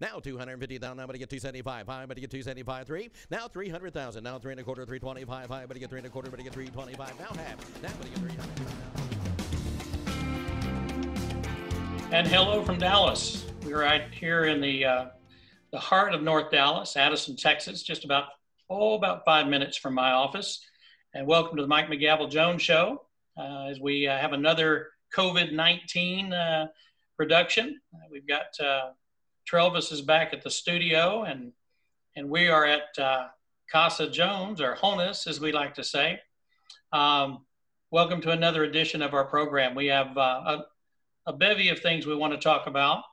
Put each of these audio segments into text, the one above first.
Now 250,000. Now, to get 275. High, but to get 275. Three. Now 300,000. Now three and a quarter, 325. High, but to get three and a quarter, but to get 325. Now half. Now, to get 300. And hello from Dallas. We're right here in the uh, the heart of North Dallas, Addison, Texas, just about oh about five minutes from my office. And welcome to the Mike McGavel Jones Show uh, as we uh, have another COVID 19 uh, production. we've got uh, Trelvis is back at the studio, and and we are at uh, Casa Jones, or Honus, as we like to say. Um, welcome to another edition of our program. We have uh, a, a, bevy of things we want to talk about.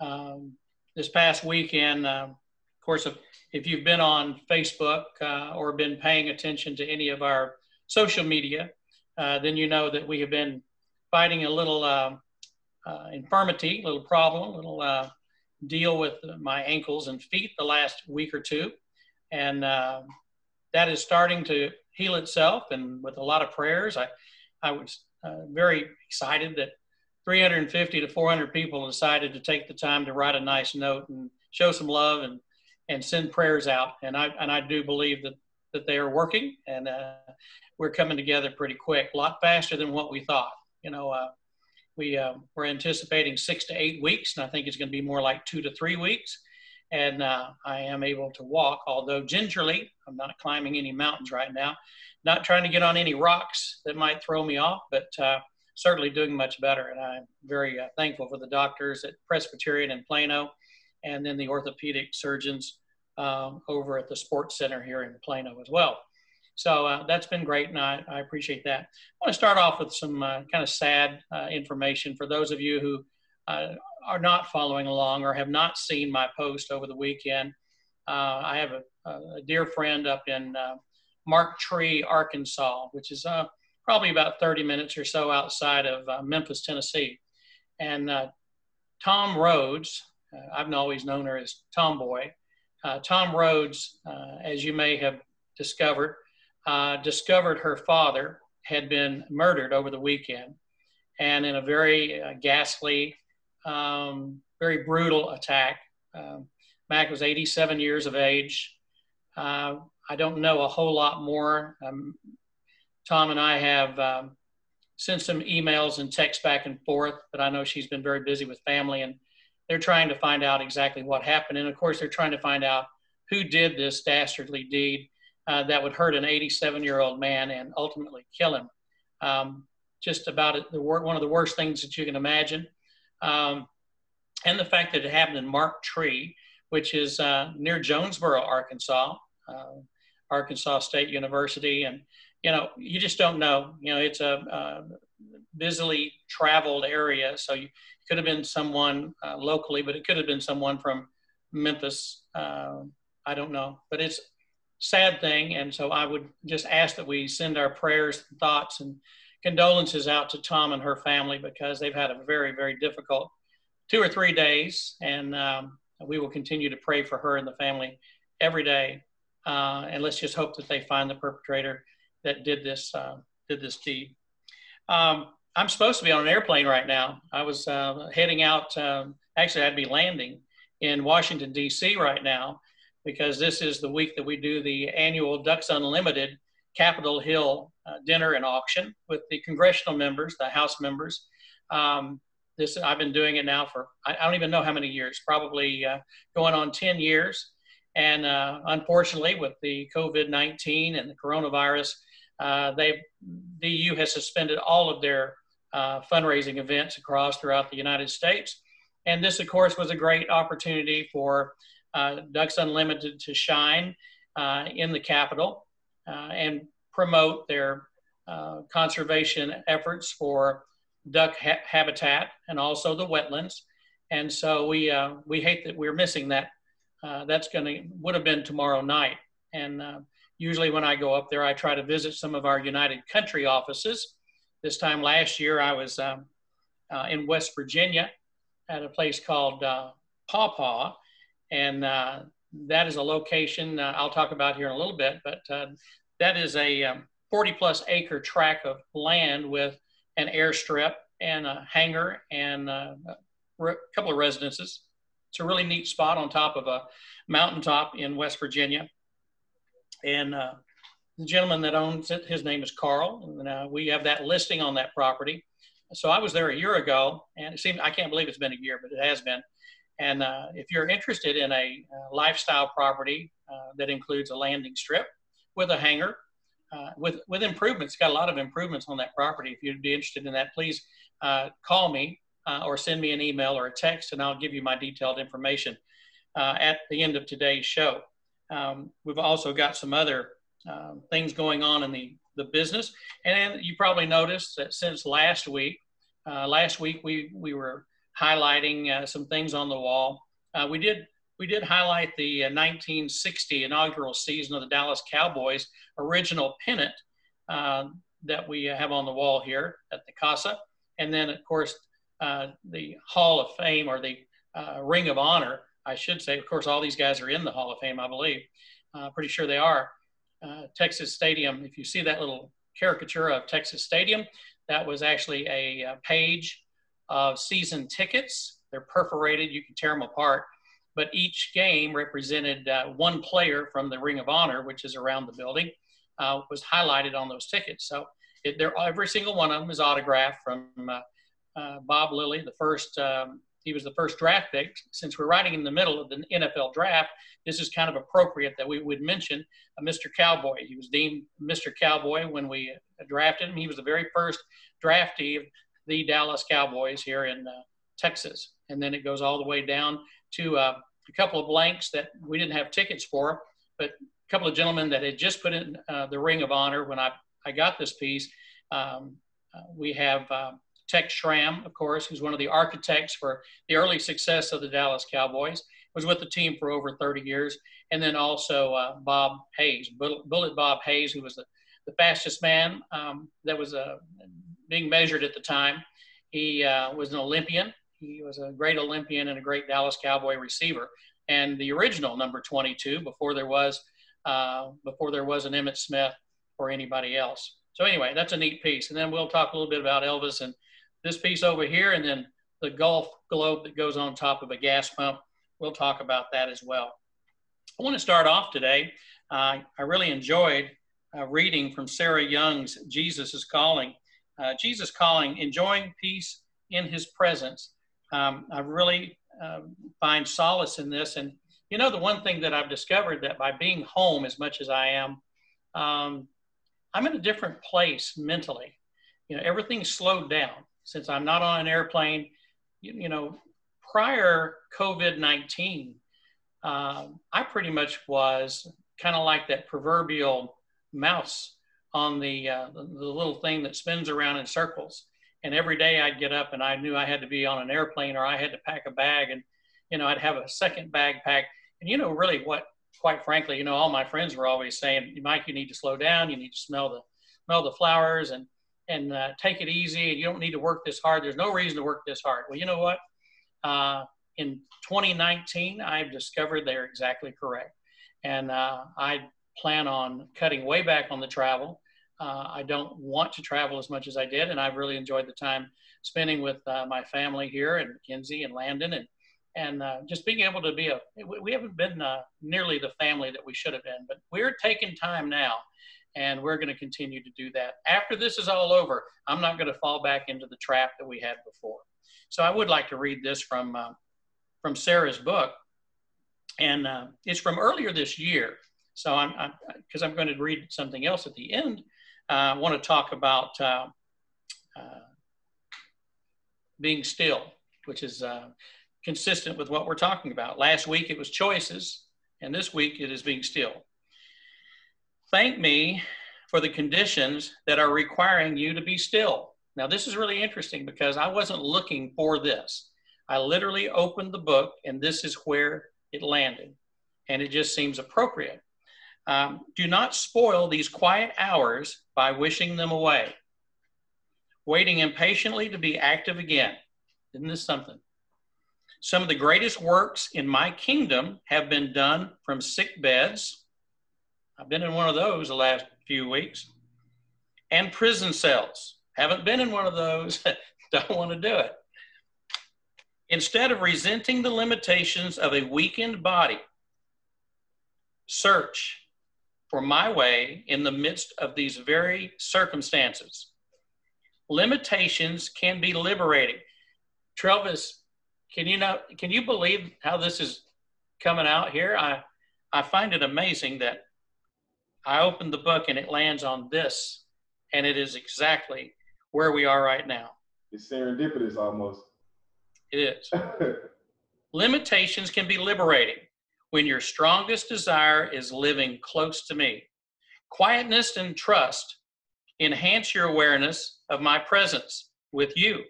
Um, this past weekend, uh, of course, if, if, you've been on Facebook uh, or been paying attention to any of our social media, uh, then you know that we have been fighting a little uh, infirmity, a little problem, a little deal with my ankles and feet the last week or two. And uh, that is starting to heal itself. And with a lot of prayers, I, I was uh, very excited that 350 to 400 people decided to take the time to write a nice note and show some love and, and send prayers out. And I, and I do believe that, that they are working and uh, we're coming together pretty quick, a lot faster than what we thought. You know, uh, we uh, we're anticipating six to eight weeks, and I think it's going to be more like two to three weeks. And uh, I am able to walk, although gingerly. I'm not climbing any mountains right now, not trying to get on any rocks that might throw me off, but uh, certainly doing much better. And I'm very uh, thankful for the doctors at Presbyterian in Plano, and then the orthopedic surgeons um, over at the Sports Center here in Plano as well. So uh, that's been great, and I, I, appreciate that. I want to start off with some uh, kind of sad uh, information for those of you who uh, are not following along or have not seen my post over the weekend. Uh, I have a, a, dear friend up in uh, Marked Tree, Arkansas, which is probably about 30 minutes or so outside of Memphis, Tennessee. And Tom Rhodes, I've always known her as Tomboy. Tom Rhodes, as you may have discovered, uh, discovered her father had been murdered over the weekend and in a very uh, ghastly, um, very brutal attack. Um, Mac was 87 years of age. Uh, I don't know a whole lot more. Um, Tom and I have um, sent some emails and texts back and forth, but I know she's been very busy with family and they're trying to find out exactly what happened. And of course, they're trying to find out who did this dastardly deed uh, that would hurt an 87 year old man and ultimately kill him. Um, just about the one of the worst things that you can imagine. Um, and the fact that it happened in Marked Tree, which is uh, near Jonesboro, Arkansas, uh, Arkansas State University. And, you know, you just don't know. You know, it's a busily traveled area. So you could have been someone uh, locally, but it could have been someone from Memphis. Uh, I don't know. But it's sad thing. And so I would just ask that we send our prayers and thoughts and condolences out to Tom and her family because they've had a very, very difficult two or three days. And um, we will continue to pray for her and the family every day. Uh, and let's just hope that they find the perpetrator that did this, uh, did this deed. Um, I'm supposed to be on an airplane right now. I was uh, heading out. Um, actually, I'd be landing in Washington, D.C. right now because this is the week that we do the annual Ducks Unlimited Capitol Hill uh, dinner and auction with the congressional members, the House members. Um, this I've been doing it now for I, I don't even know how many years, probably uh, going on 10 years. And uh, unfortunately, with the COVID-19 and the coronavirus, uh, they the DU has suspended all of their uh, fundraising events across throughout the United States. And this, of course, was a great opportunity for Ducks Unlimited to shine uh, in the capital uh, and promote their conservation efforts for duck ha- habitat and also the wetlands. And so we we hate that we're missing that. that's going to would have been tomorrow night. And usually when I go up there, I try to visit some of our United Country offices. This time last year, I was um, uh, in West Virginia at a place called uh, Paw Paw, and uh, that is a location uh, I'll talk about here in a little bit, but uh, that is a um, 40 plus acre tract of land with an airstrip and a hangar and uh, a couple of residences. it's a really neat spot on top of a mountaintop in West Virginia. And uh, the gentleman that owns it, his name is Carl, and uh, we have that listing on that property. So I was there a year ago, and it seemed I can't believe it's been a year, but it has been. And uh, if you're interested in a uh, lifestyle property uh, that includes a landing strip with a hangar, uh, with with improvements, got a lot of improvements on that property. If you'd be interested in that, please uh, call me uh, or send me an email or a text, and I'll give you my detailed information at the end of today's show. Um, we've also got some other um, things going on in the the business, and you probably noticed that since last week, last week we we were highlighting uh, some things on the wall. Uh, we did we did highlight the 1960 uh, inaugural season of the Dallas Cowboys original pennant uh, that we have on the wall here at the Casa, and then of course uh, the Hall of Fame or the Ring of Honor, I should say. Of course, all these guys are in the Hall of Fame, I believe. pretty sure they are. Texas Stadium. If you see that little caricature of Texas Stadium, that was actually a, a page of season tickets. They're perforated, you can tear them apart. But each game represented uh, one player from the Ring of Honor, which is around the building, uh, was highlighted on those tickets. So it, every single one of them is autographed from uh, uh Bob Lilly, the first. Um, he was the first draft pick. Since we're writing in the middle of the NFL draft, this is kind of appropriate that we would mention uh, Mr. Cowboy. He was deemed Mr. Cowboy when we drafted him. He was the very first draftee the Dallas Cowboys here in uh, Texas. And then it goes all the way down to uh, a couple of blanks that we didn't have tickets for, but a couple of gentlemen that had just put in uh, the Ring of Honor when I, I got this piece. Um, uh, we have uh, Tex Schramm, of course, who's one of the architects for the early success of the Dallas Cowboys. Was with the team for over 30 years, and then also uh, Bob Hayes, Bullet Bob Hayes, who was the, the fastest man um, that was uh, being measured at the time. He uh, was an Olympian. He was a great Olympian and a great Dallas Cowboy receiver, and the original number 22 before there was uh, before there was an Emmitt Smith or anybody else. So anyway, that's a neat piece. And then we'll talk a little bit about Elvis and this piece over here, and then the golf globe that goes on top of a gas pump. We'll talk about that as well. I want to start off today. Uh, I really enjoyed uh, reading from Sarah Young's Jesus is Calling uh, Jesus calling, enjoying peace in his presence. Um, I really uh, find solace in this. And, you know, the one thing that I've discovered that by being home as much as I am, um, I'm in a different place mentally. You know, everything's slowed down since I'm not on an airplane. You, you know, prior COVID 19, um, I pretty much was kind of like that proverbial mouse on the, uh, the, little thing that spins around in circles. And every day I'd get up and I knew I had to be on an airplane or I had to pack a bag and, you know, I'd have a second bag packed. And, you know, really what, quite frankly, you know, all my friends were always saying, Mike, you need to slow down. You need to smell the, smell the flowers and, and uh, take it easy. And you don't need to work this hard. There's no reason to work this hard. Well, you know what? Uh, in 2019, I've discovered they're exactly correct. And uh, I plan on cutting way back on the travel. Uh, I don't want to travel as much as I did, and I've really enjoyed the time spending with uh, my family here and Mackenzie and Landon, and and uh, just being able to be a. We haven't been uh, nearly the family that we should have been, but we're taking time now, and we're going to continue to do that. After this is all over, I'm not going to fall back into the trap that we had before. So I would like to read this from uh, from Sarah's book, and uh, it's from earlier this year. So I'm because I'm, I'm, going to read something else at the end. I want to talk about uh, uh, being still, which is uh, consistent with what we're talking about. Last week it was choices, and this week it is being still. Thank me for the conditions that are requiring you to be still. Now, this is really interesting because I wasn't looking for this. I literally opened the book, and this is where it landed. And it just seems appropriate. Um, do not spoil these quiet hours by wishing them away, waiting impatiently to be active again. Isn't this something? Some of the greatest works in my kingdom have been done from sick beds. I've been in one of those the last few weeks. And prison cells. Haven't been in one of those. Don't want to do it. Instead of resenting the limitations of a weakened body, search for my way in the midst of these very circumstances. Limitations can be liberating. Travis, can you know can you believe how this is coming out here? I I find it amazing that I opened the book and it lands on this, and it is exactly where we are right now. It's serendipitous almost. It is. Limitations can be liberating when your strongest desire is living close to me. Quietness and trust enhance your awareness of my presence with you.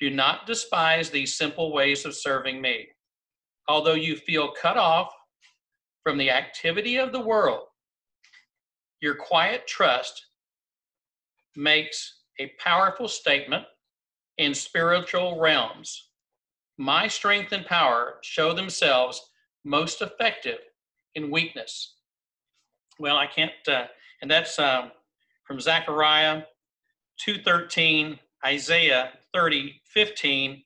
Do not despise these simple ways of serving me. Although you feel cut off from the activity of the world, your quiet trust makes a powerful statement in spiritual realms. My strength and power show themselves most effective in weakness. Well, I can't, uh, and that's um, from Zechariah 2.13, Isaiah 30, 15,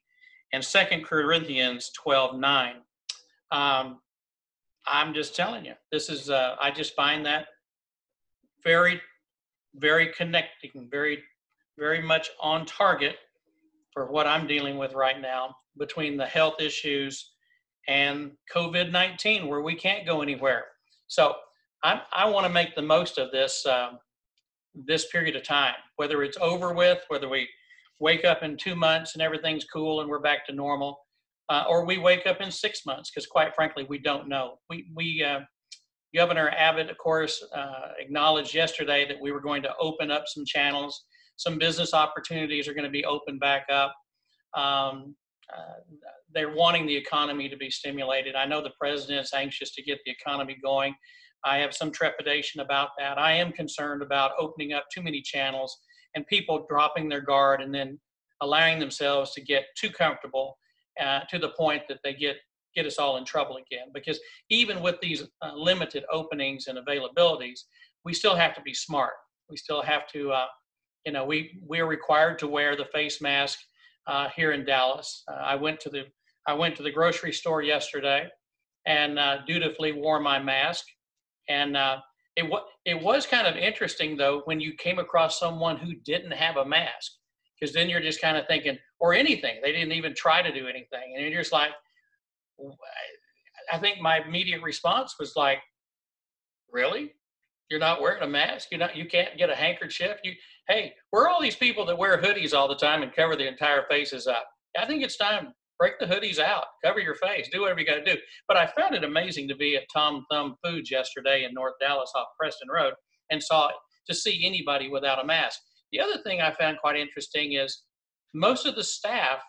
and Second Corinthians 12, 9. Um, I'm just telling you, this is, uh, I just find that very, very connecting, very, very much on target for what I'm dealing with right now between the health issues and COVID 19, where we can't go anywhere. So I, I want to make the most of this, um, this period of time, whether it's over with, whether we wake up in two months and everything's cool and we're back to normal, uh, or we wake up in six months, because quite frankly, we don't know. We, we uh, Governor Abbott, of course, uh, acknowledged yesterday that we were going to open up some channels. Some business opportunities are going to be opened back up. Um, uh, they're wanting the economy to be stimulated. I know the president's anxious to get the economy going. I have some trepidation about that. I am concerned about opening up too many channels and people dropping their guard and then allowing themselves to get too comfortable uh, to the point that they get get us all in trouble again. Because even with these uh, limited openings and availabilities, we still have to be smart. We still have to, uh, you know, we we're required to wear the face mask uh, here in Dallas. Uh, I went to the I went to the grocery store yesterday and uh, dutifully wore my mask. And uh, it was it was kind of interesting though when you came across someone who didn't have a mask, because then you're just kind of thinking, or anything. They didn't even try to do anything, and you're just like, I think my immediate response was like, really? You're not wearing a mask. You're not. You can't get a handkerchief. You hey, we're all these people that wear hoodies all the time and cover the entire faces up. I think it's time break the hoodies out, cover your face, do whatever you got to do. But I found it amazing to be at Tom Thumb Foods yesterday in North Dallas off Preston Road and saw to see anybody without a mask. The other thing I found quite interesting is most of the staff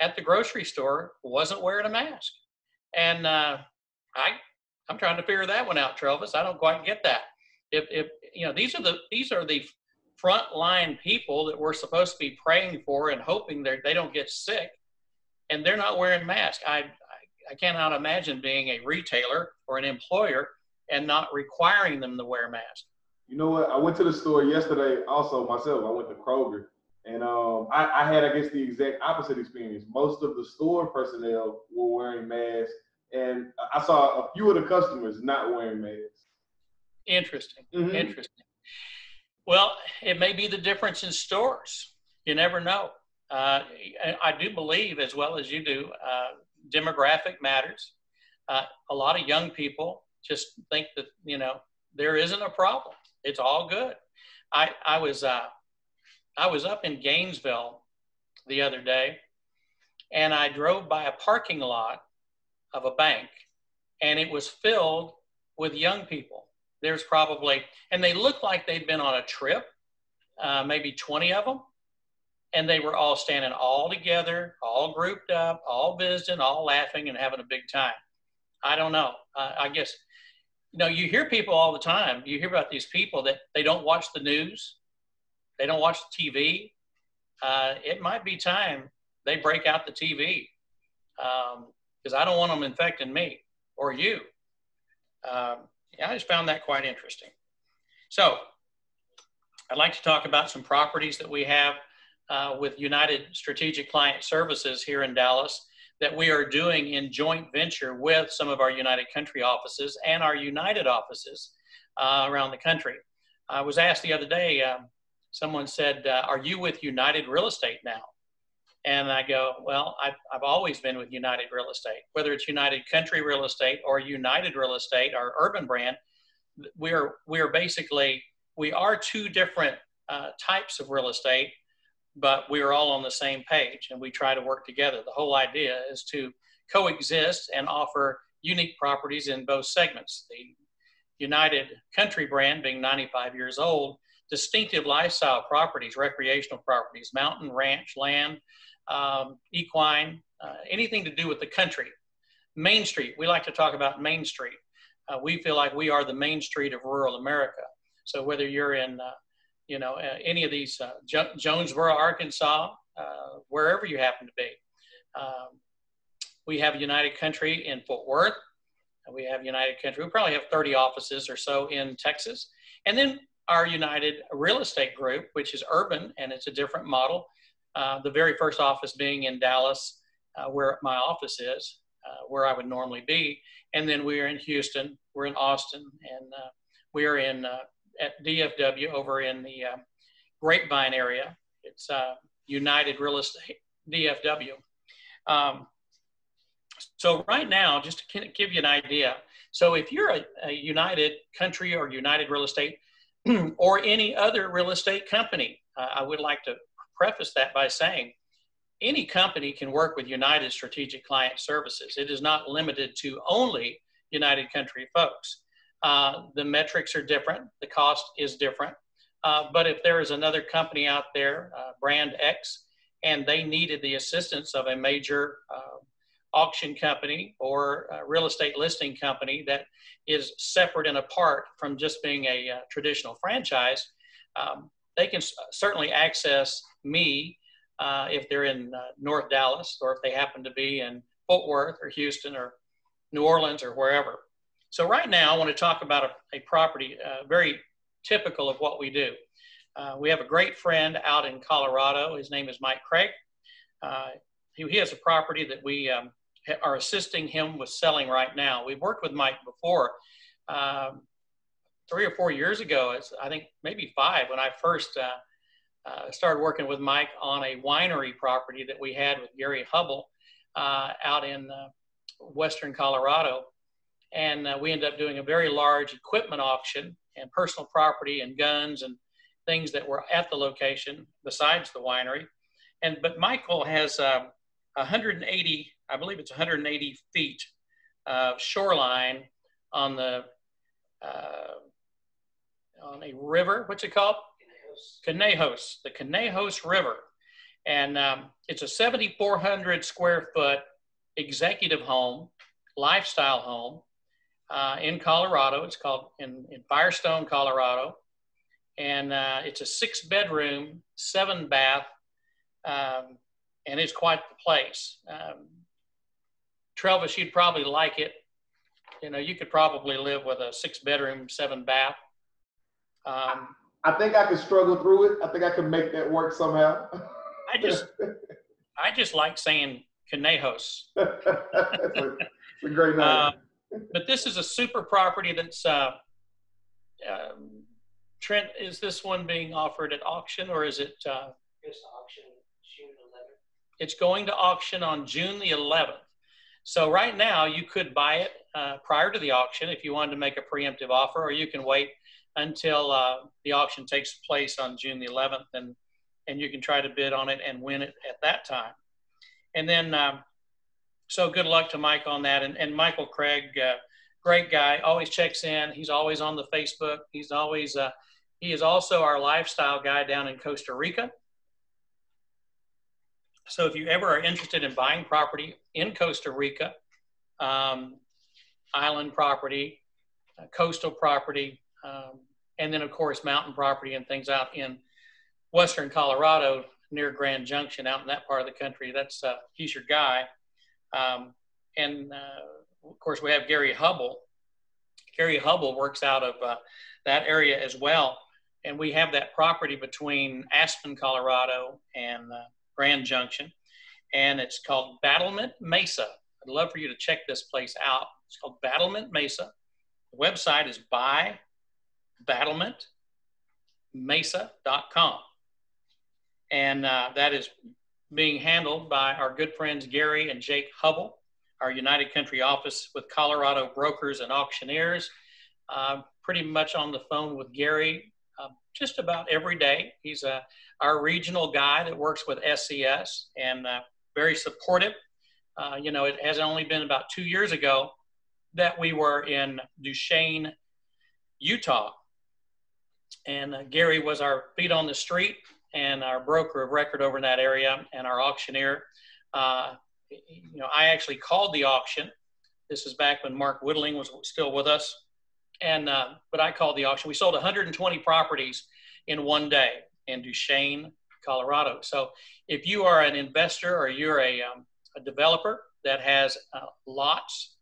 at the grocery store wasn't wearing a mask, and uh, I I'm trying to figure that one out, Travis. I don't quite get that. If if you know these are the these are the frontline people that we're supposed to be praying for and hoping they they don't get sick, and they're not wearing masks. I, I I cannot imagine being a retailer or an employer and not requiring them to wear masks. You know what? I went to the store yesterday. Also myself, I went to Kroger, and um, I, I had I guess the exact opposite experience. Most of the store personnel were wearing masks, and I saw a few of the customers not wearing masks. Interesting. Mm-hmm. Interesting. Well, it may be the difference in stores. You never know. Uh, I do believe, as well as you do, uh, demographic matters. Uh, a lot of young people just think that you know there isn't a problem. It's all good. I I was uh, I was up in Gainesville the other day, and I drove by a parking lot of a bank, and it was filled with young people there's probably, and they looked like they'd been on a trip, uh, maybe 20 of them. And they were all standing all together, all grouped up, all visiting, all laughing and having a big time. I don't know. Uh, I guess, you know, you hear people all the time. You hear about these people that they don't watch the news, they don't watch TV. Uh, it might be time they break out the TV because um, I don't want them infecting me or you. Um, yeah, I just found that quite interesting. So I'd like to talk about some properties that we have uh, with United Strategic Client Services here in Dallas that we are doing in joint venture with some of our United Country offices and our United offices uh, around the country. I was asked the other day, uh, someone said, uh, Are you with United Real Estate now? And I go, Well, I've, I've always been with United Real Estate, whether it's United Country Real Estate or United Real Estate, or urban brand. We are, we are basically, we are two different uh, types of real estate but we are all on the same page and we try to work together. The whole idea is to coexist and offer unique properties in both segments. The United Country brand, being 95 years old, distinctive lifestyle properties, recreational properties, mountain, ranch, land, um, equine, uh, anything to do with the country. Main Street, we like to talk about Main Street. Uh, we feel like we are the Main Street of rural America. So whether you're in uh, you know, uh, any of these, uh, jo- Jonesboro, Arkansas, wherever you happen to be. Um, we have United Country in Fort Worth. We have United Country. We probably have 30 offices or so in Texas. And then our United Real Estate Group, which is urban and it's a different model. Uh, the very first office being in Dallas, uh, where my office is, uh, where I would normally be. And then we are in Houston, we're in Austin, and we are in at DFW over in the uh, Grapevine area. It's uh, United Real Estate DFW. Um, so right now, just to give you an idea, so if you're a, a United Country or United Real Estate or any other real estate company, uh, I would like to preface that by saying any company can work with United Strategic Client Services. It is not limited to only United Country folks. Uh, the metrics are different, the cost is different. Uh, but if there is another company out there, uh, brand X, and they needed the assistance of a major uh, auction company or real estate listing company that is separate and apart from just being a uh, traditional franchise, um, they can certainly access me uh, if they're in North Dallas or if they happen to be in Fort Worth or Houston or New Orleans or wherever. So right now, I want to talk about a, a property uh, very typical of what we do. Uh, we have a great friend out in Colorado. His name is Mike Craig. Uh, he, he, has a property that we um, are assisting him with selling right now. We've worked with Mike before. Um, three or four years ago, it's, I think maybe five, when I first uh, uh, started working with Mike on a winery property that we had with Gary Hubbell uh, out in western Colorado and uh, we ended up doing a very large equipment auction and personal property and guns and things that were at the location besides the winery. And but Michael has uh, 180, I believe it's 180 feet of shoreline on the uh, on a river. What's it called? Conejos, the Conejos River, and um, it's a 7,400 square foot executive home, lifestyle home uh, in Colorado. It's called in, in Firestone, Colorado. And uh, it's a six bedroom, seven bath, um, and it's quite the place. Um, Travis, you'd probably like it. You know, you could probably live with a six bedroom, seven bath. Um, I think I could struggle through it. I think I could make that work somehow. I just, I just like saying Conejos. it's, a, it's a great name. Uh, but this is a super property that's uh, um, Trent. Is this one being offered at auction or is it? Uh, it's auction June 11th. It's going to auction on June the 11th. So right now you could buy it uh, prior to the auction if you wanted to make a preemptive offer, or you can wait until uh, the auction takes place on June the 11th, and and you can try to bid on it and win it at that time. And then um, so good luck to Mike on that. And, and Michael Craig, uh, great guy, always checks in. He's always on the Facebook. He's always, uh, he is also our lifestyle guy down in Costa Rica. So if you ever are interested in buying property in Costa Rica, um, island property, uh, coastal property, um, and then of course mountain property and things out in western Colorado near Grand Junction, out in that part of the country. That's uh, he's your guy. Um, and uh, of course, we have Gary Hubbell. Gary Hubbell works out of uh, that area as well. And we have that property between Aspen, Colorado and uh, Grand Junction. and it's called Battlement Mesa. I'd love for you to check this place out. It's called Battlement Mesa. The website is by battlementmesa.com. And uh, that is being handled by our good friends Gary and Jake Hubbell, our United Country office with Colorado brokers and auctioneers. Uh, pretty much on the phone with Gary uh, just about every day. He's uh, our regional guy that works with SCS and uh, very supportive. Uh, you know, it has only been about two years ago that we were in Duchesne, Utah. And uh, Gary was our feet on the street and our broker of record over in that area and our auctioneer. Uh, you know, I actually called the auction. This is back when Mark Whittling was still with us. And, uh, but I called the auction. We sold 120 properties in one day in Duchesne, Colorado. So if you are an investor or you're a, um, a developer that has uh, lots,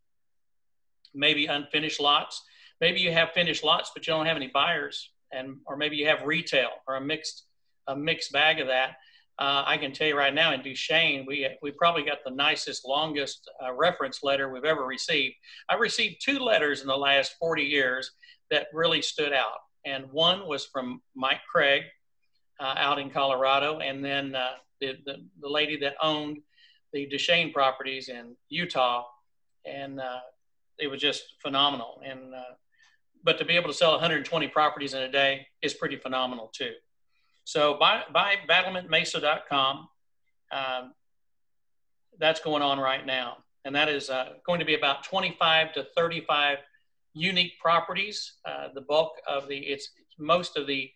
maybe unfinished lots, maybe you have finished lots, but you don't have any buyers and, or maybe you have retail or a mixed a mixed bag of that. Uh, I can tell you right now in Duchesne, we, we probably got the nicest, longest uh, reference letter we've ever received. I received two letters in the last 40 years that really stood out. And one was from Mike Craig uh, out in Colorado, and then uh, the, the, the, lady that owned the Duchesne properties in Utah. And uh, it was just phenomenal. And uh, but to be able to sell 120 properties in a day is pretty phenomenal too. So by, by battlementmesa.com, um, that's going on right now. And that is uh, going to be about 25 to 35 unique properties. Uh, the bulk of the, it's most of the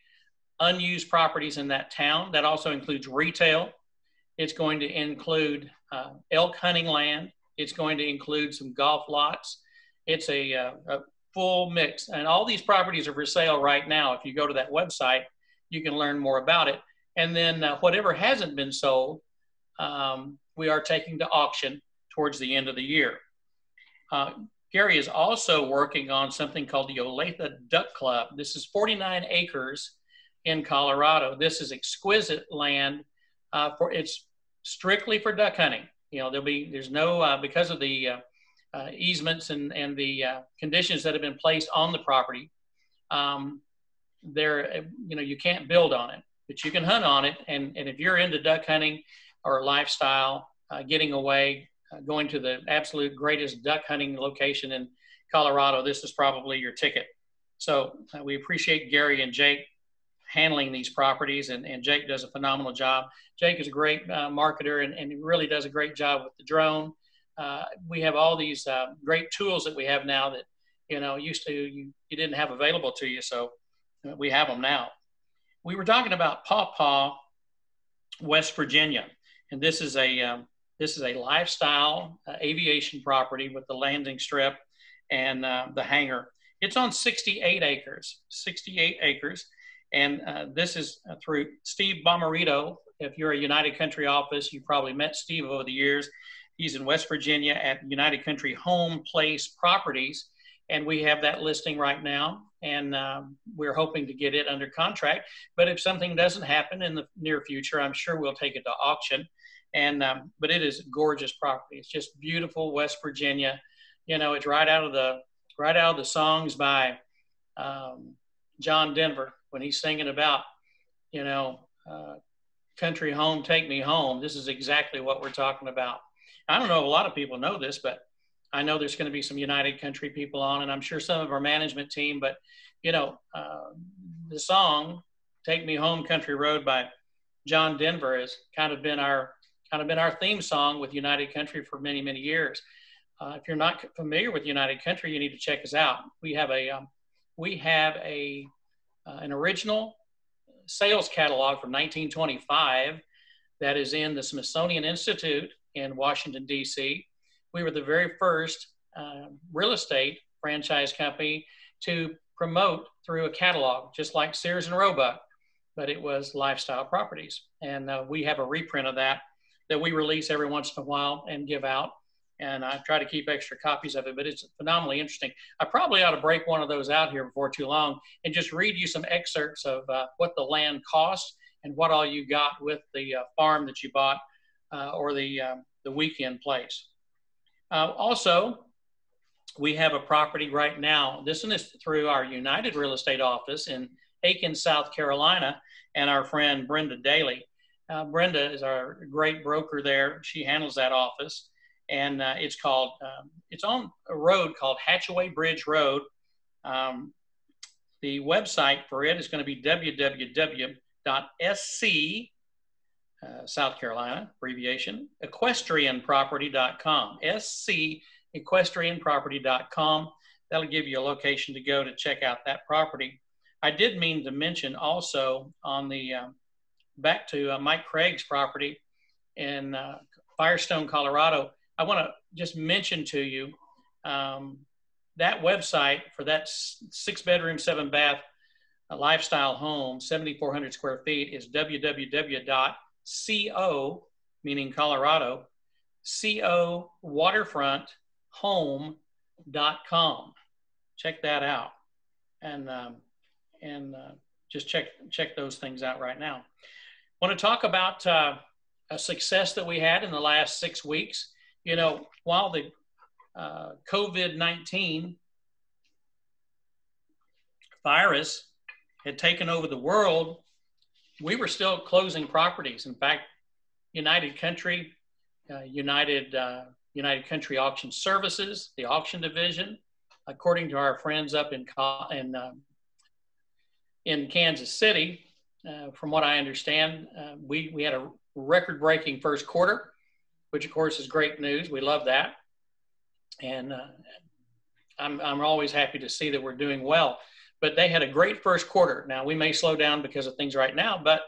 unused properties in that town. That also includes retail. It's going to include uh, elk hunting land. It's going to include some golf lots. It's a, uh, a full mix. And all these properties are for sale right now. If you go to that website, you can learn more about it. And then uh, whatever hasn't been sold, um, we are taking to auction towards the end of the year. Uh, Gary is also working on something called the Olathe Duck Club. This is 49 acres in Colorado. This is exquisite land uh, for it's strictly for duck hunting. You know, there'll be there's no uh, because of the uh, easements and and the uh, conditions that have been placed on the property. Um, there, you know, you can't build on it, but you can hunt on it. And, and if you're into duck hunting or lifestyle, uh, getting away, uh, going to the absolute greatest duck hunting location in Colorado, this is probably your ticket. So uh, we appreciate Gary and Jake handling these properties, and, and Jake does a phenomenal job. Jake is a great uh, marketer and, and he really does a great job with the drone. Uh, we have all these uh, great tools that we have now that you know used to you, you didn't have available to you. So we have them now. We were talking about Paw Paw, West Virginia, and this is a um, this is a lifestyle uh, aviation property with the landing strip and uh, the hangar. It's on 68 acres, 68 acres, and uh, this is uh, through Steve Bomarito. If you're a United Country office, you probably met Steve over the years. He's in West Virginia at United Country Home Place Properties, and we have that listing right now and um, we're hoping to get it under contract. But if something doesn't happen in the near future i'm sure we'll take it to auction. And um, but it is a gorgeous property. It's just beautiful west virginia. You know it's right out of the right out of the songs by um, john denver when he's singing about you know uh, country home take me home. This is exactly what we're talking about i don't know if a lot of people know this but I know there's going to be some United Country people on, and I'm sure some of our management team. But you know, uh, the song "Take Me Home, Country Road" by John Denver has kind of been our kind of been our theme song with United Country for many many years. Uh, if you're not familiar with United Country, you need to check us out. We have a um, we have a uh, an original sales catalog from 1925 that is in the Smithsonian Institute in Washington D.C we were the very first uh, real estate franchise company to promote through a catalog, just like Sears and Roebuck, but it was lifestyle properties. And uh, we have a reprint of that that we release every once in a while and give out. And I try to keep extra copies of it, but it's phenomenally interesting. I probably ought to break one of those out here before too long and just read you some excerpts of uh, what the land cost and what all you got with the uh, farm that you bought uh, or the, uh, the weekend place. Uh, also, we have a property right now. This one is through our United Real Estate office in Aiken, South Carolina, and our friend Brenda Daly. Uh, Brenda is our great broker there. She handles that office, and uh, it's called um, it's on a road called Hatchaway Bridge Road. Um, the website for it is going to be www.sc uh, South Carolina abbreviation equestrianproperty.com. SC equestrianproperty.com. That'll give you a location to go to check out that property. I did mean to mention also on the uh, back to uh, Mike Craig's property in uh, Firestone, Colorado. I want to just mention to you um, that website for that six bedroom, seven bath uh, lifestyle home, 7,400 square feet, is www.co, meaning Colorado, co waterfront home.com. Check that out. And, um, and uh, just check, check those things out right now. I want to talk about uh, a success that we had in the last six weeks. You know, while the uh, COVID 19 virus had taken over the world, we were still closing properties. In fact, United Country, uh, United uh, United Country Auction Services, the auction division, according to our friends up in in uh, in Kansas City, uh, from what I understand, uh, we we had a record-breaking first quarter, which of course is great news. We love that, and uh, I'm I'm always happy to see that we're doing well. But they had a great first quarter. Now we may slow down because of things right now, but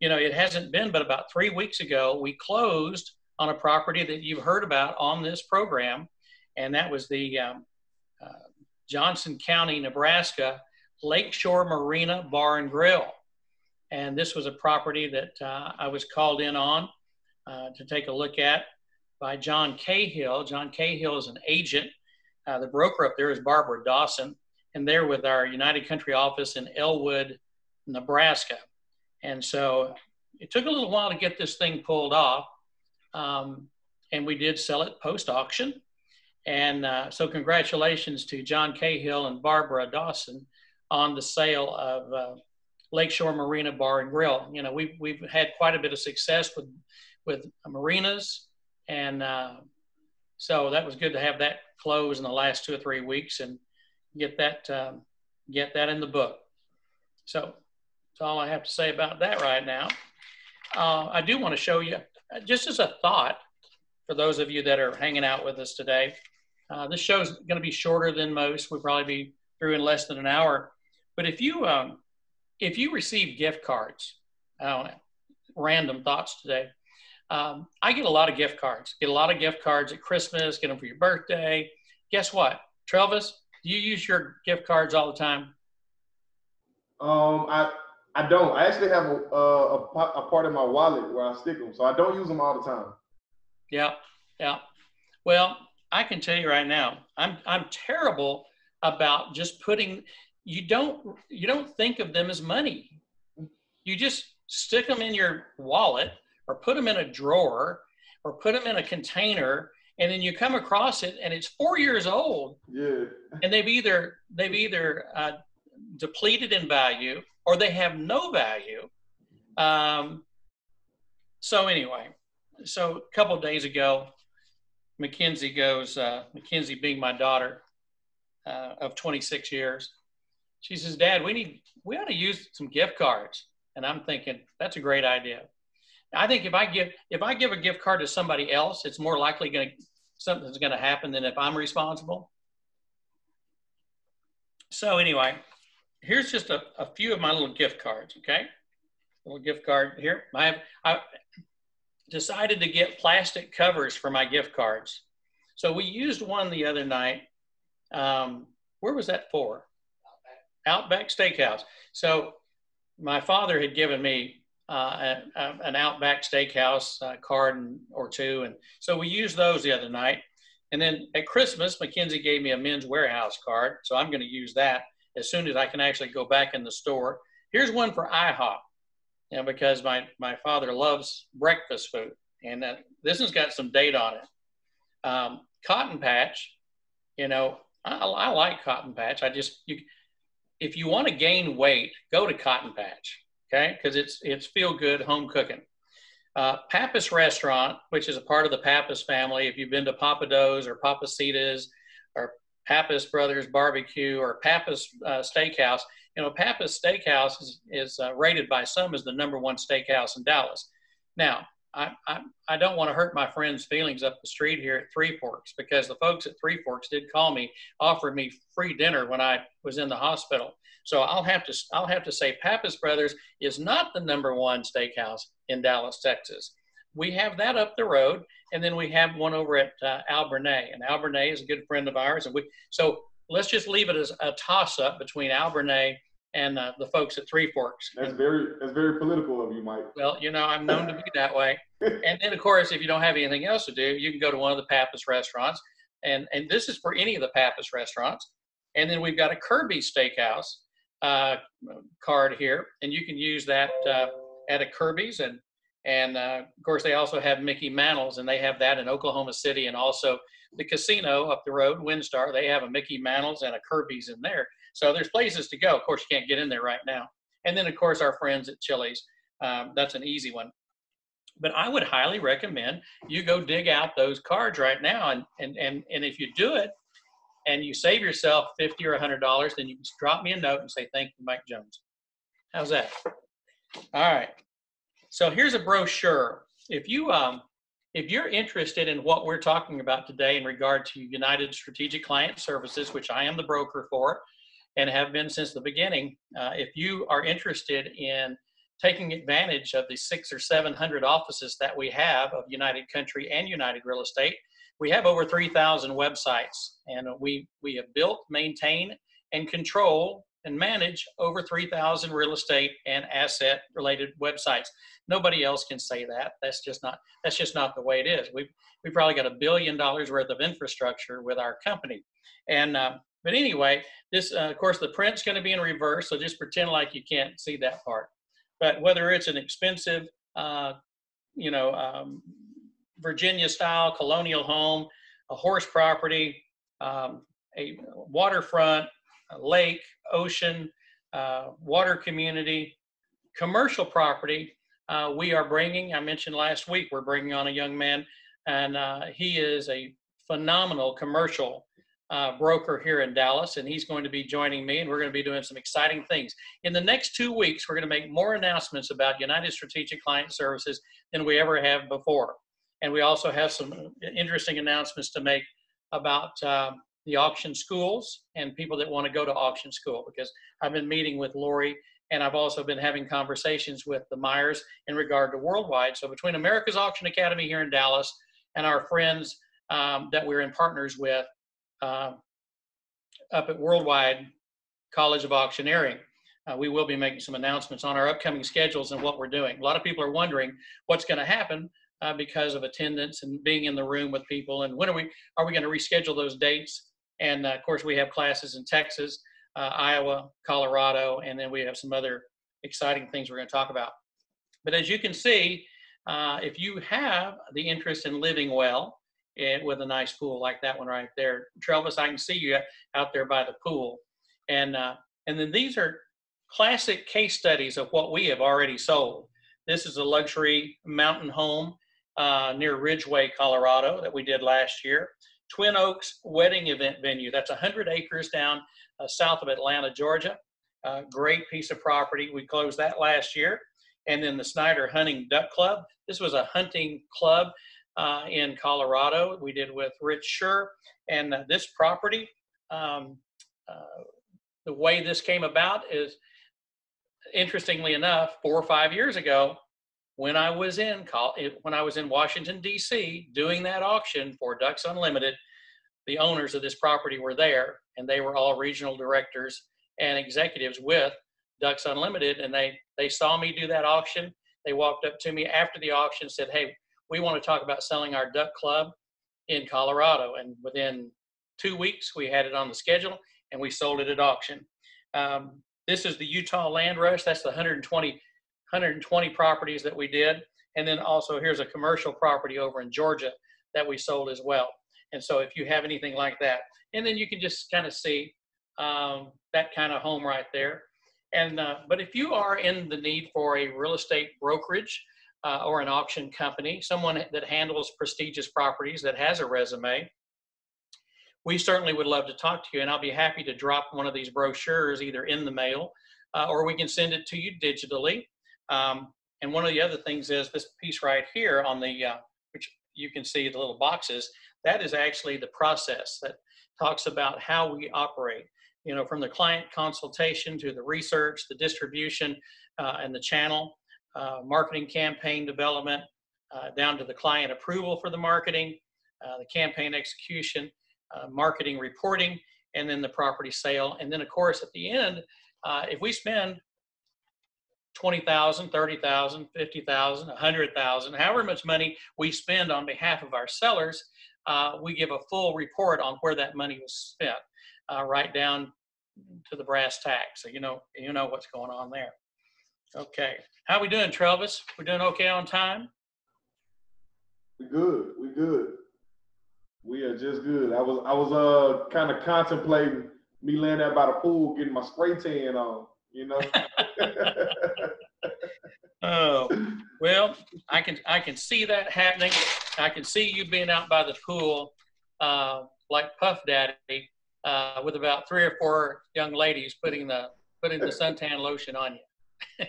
you know it hasn't been but about three weeks ago we closed on a property that you've heard about on this program, and that was the um, uh, Johnson County, Nebraska Lakeshore Marina Bar and Grill. And this was a property that uh, I was called in on uh, to take a look at by John Cahill. John Cahill is an agent. Uh, the broker up there is Barbara Dawson, and they're with our United Country office in Elwood, Nebraska. And so it took a little while to get this thing pulled off. Um, and we did sell it post auction. And uh, so, congratulations to John Cahill and Barbara Dawson on the sale of uh, Lakeshore Marina Bar and Grill. You know, we've, we've had quite a bit of success with, with marinas. And uh, so that was good to have that close in the last two or three weeks and get that, um, get that in the book. So that's all I have to say about that right now. Uh, I do want to show you uh, just as a thought for those of you that are hanging out with us today, uh, this show is going to be shorter than most. We'll probably be through in less than an hour. But if you um, if you receive gift cards, I random thoughts today. Um, I get a lot of gift cards. Get a lot of gift cards at Christmas. Get them for your birthday. Guess what, Travis? Do you use your gift cards all the time? Um, I I don't. I actually have a, a, a part of my wallet where I stick them, so I don't use them all the time. Yeah, yeah. Well, I can tell you right now, I'm I'm terrible about just putting. You don't you don't think of them as money. You just stick them in your wallet or put them in a drawer or put them in a container and then you come across it and it's four years old yeah and they've either they've either uh, depleted in value or they have no value. Um, so anyway, so a couple days ago, Mackenzie goes, uh, Mackenzie being my daughter uh, of 26 years, she says, Dad, we need, we ought to use some gift cards. And I'm thinking, that's a great idea. I think if I give, if I give a gift card to somebody else, it's more likely going to, something's going to happen than if I'm responsible. So anyway, here's just a, a few of my little gift cards, okay? Little gift card here. I have I decided to get plastic covers for my gift cards. So we used one the other night. Um, where was that for? Outback Steakhouse. So my father had given me uh, an Outback Steakhouse uh, card or two, and so we used those the other night. And then at Christmas, Mackenzie gave me a Men's Wearhouse card, so I'm going to use that as soon as I can actually go back in the store. Here's one for IHOP, know, because my, my father loves breakfast food. and uh, this has got some date on it. Um, Cotton Patch, you know, I, I like Cotton Patch. I just you, if you want to gain weight, go to Cotton Patch, okay? Because it's it's feel good home cooking. Uh, Pappas Restaurant, which is a part of the Pappas family. If you've been to Pappadeaux or Pappasito's or Pappas Brothers Barbecue or Pappas uh, Steakhouse, you know Pappas Steakhouse is, is uh, rated by some as the number one steakhouse in Dallas. Now, I, I, I don't want to hurt my friends' feelings up the street here at Three Forks because the folks at Three Forks did call me, offered me free dinner when I was in the hospital. So I'll have to I'll have to say Pappas Brothers is not the number one steakhouse in Dallas, Texas. We have that up the road, and then we have one over at uh, Al Biernat, and Al Biernat is a good friend of ours, and we so let's just leave it as a toss up between Al Biernat and uh, the folks at Three Forks. That's very that's very political of you, Mike. Well, you know, I'm known to be that way. and then, of course, if you don't have anything else to do, you can go to one of the Pappas restaurants, and and this is for any of the Pappas restaurants. And then we've got a Kirby Steakhouse uh, card here, and you can use that uh, at a Kirby's, and and uh, of course they also have Mickey Mantle's, and they have that in Oklahoma City, and also the casino up the road, WinStar. They have a Mickey Mantle's and a Kirby's in there. So there's places to go. Of course, you can't get in there right now. And then, of course, our friends at Chili's. Um, that's an easy one. But I would highly recommend you go dig out those cards right now. And, and, and, and if you do it and you save yourself 50 or $100, then you just drop me a note and say, thank you, Mike Jones. How's that? All right. So here's a brochure. If you um, if you're interested in what we're talking about today in regard to United Strategic Client Services, which I am the broker for, and have been since the beginning. Uh, if you are interested in taking advantage of the six or 700 offices that we have of United Country and United Real Estate, we have over 3,000 websites, and we, we have built, maintain, and control and manage over 3,000 real estate and asset related websites. Nobody else can say that. That's just not that's just not the way it is. We've we've probably got a billion dollars worth of infrastructure with our company, and uh, but anyway, this, uh, of course, the print's going to be in reverse, so just pretend like you can't see that part. But whether it's an expensive, uh, you know, um, Virginia style colonial home, a horse property, um, a waterfront, a lake, ocean, uh, water community, commercial property, uh, we are bringing, I mentioned last week, we're bringing on a young man, and uh, he is a phenomenal commercial uh, broker here in Dallas, and he's going to be joining me, and we're going to be doing some exciting things. In the next two weeks, we're going to make more announcements about United Strategic Client Services than we ever have before. And we also have some interesting announcements to make about uh, the auction schools and people that want to go to auction school because I've been meeting with Lori and I've also been having conversations with the Myers in regard to worldwide. So between America's Auction Academy here in Dallas and our friends um, that we're in partners with, uh, up at Worldwide College of Auctioneering. Uh, we will be making some announcements on our upcoming schedules and what we're doing. A lot of people are wondering what's going to happen uh, because of attendance and being in the room with people, and when are we are we going to reschedule those dates? And uh, of course, we have classes in Texas, uh, Iowa, Colorado, and then we have some other exciting things we're going to talk about. But as you can see, uh, if you have the interest in living well, and with a nice pool like that one right there. Travis, I can see you out there by the pool. And, uh, and then these are classic case studies of what we have already sold. This is a luxury mountain home uh, near Ridgway, Colorado that we did last year. Twin Oaks wedding event venue. That's 100 acres down uh, south of Atlanta, Georgia. Uh, great piece of property. We closed that last year. And then the Snyder Hunting Duck Club. This was a hunting club uh, in Colorado. We did with Rich Schur. And uh, this property, um, uh, the way this came about is, interestingly enough, four or five years ago, when I was in when I was in Washington D.C. doing that auction for Ducks Unlimited, the owners of this property were there, and they were all regional directors and executives with Ducks Unlimited, and they they saw me do that auction. They walked up to me after the auction, said, "Hey, we want to talk about selling our duck club in Colorado. And within two weeks, we had it on the schedule and we sold it at auction. Um, this is the Utah Land Rush. That's the 120, 120 properties that we did. And then also here's a commercial property over in Georgia that we sold as well. And so if you have anything like that, and then you can just kind of see um, that kind of home right there. And uh, but if you are in the need for a real estate brokerage uh, or an auction company, someone that handles prestigious properties that has a resume, we certainly would love to talk to you. And I'll be happy to drop one of these brochures either in the mail uh, or we can send it to you digitally. Um, and one of the other things is this piece right here on the, uh, which you can see the little boxes, that is actually the process that talks about how we operate you know, from the client consultation to the research, the distribution, uh, and the channel, uh, marketing campaign development, uh, down to the client approval for the marketing, uh, the campaign execution, uh, marketing reporting, and then the property sale. And then, of course, at the end, if we spend 20,000, 30,000, 50,000, 100,000, however much money we spend on behalf of our sellers, we give a full report on where that money was spent uh, right down to the brass tacks. So you know you know what's going on there. Okay, how we doing, Travis? We're doing okay on time? We good. We good. We are just good. I was I was uh kind of contemplating me laying out by the pool, getting my spray tan on. You know. oh well, I can I can see that happening. I can see you being out by the pool, uh, like Puff Daddy, uh, with about three or four young ladies putting the putting the suntan lotion on you.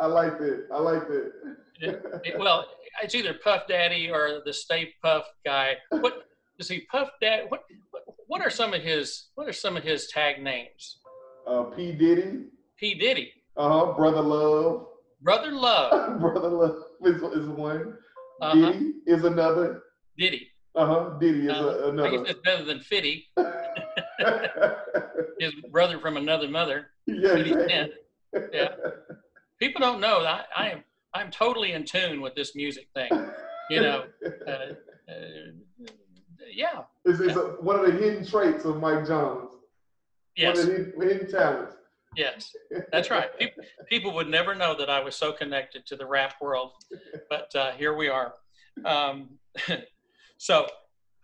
I like that. I like that. it, it, well, it's either Puff Daddy or the Stay Puft guy. What is he? Puff Daddy. What, what what are some of his What are some of his tag names? Uh, P Diddy. P Diddy. Uh huh. Brother Love. Brother Love. Brother Love is, is one. Uh-huh. Diddy is another. Diddy. Uh huh. Diddy is uh, a, another. I guess it's better than Fitty. His brother from another mother. Yeah. Exactly. Yeah. People don't know. I, I am. I'm totally in tune with this music thing. You know. Uh, uh, yeah. It's, it's a, one of the hidden traits of Mike Jones. Yes. One of the hidden, hidden talents. Yes, that's right. People, people, would never know that I was so connected to the rap world, but uh, here we are. Um, so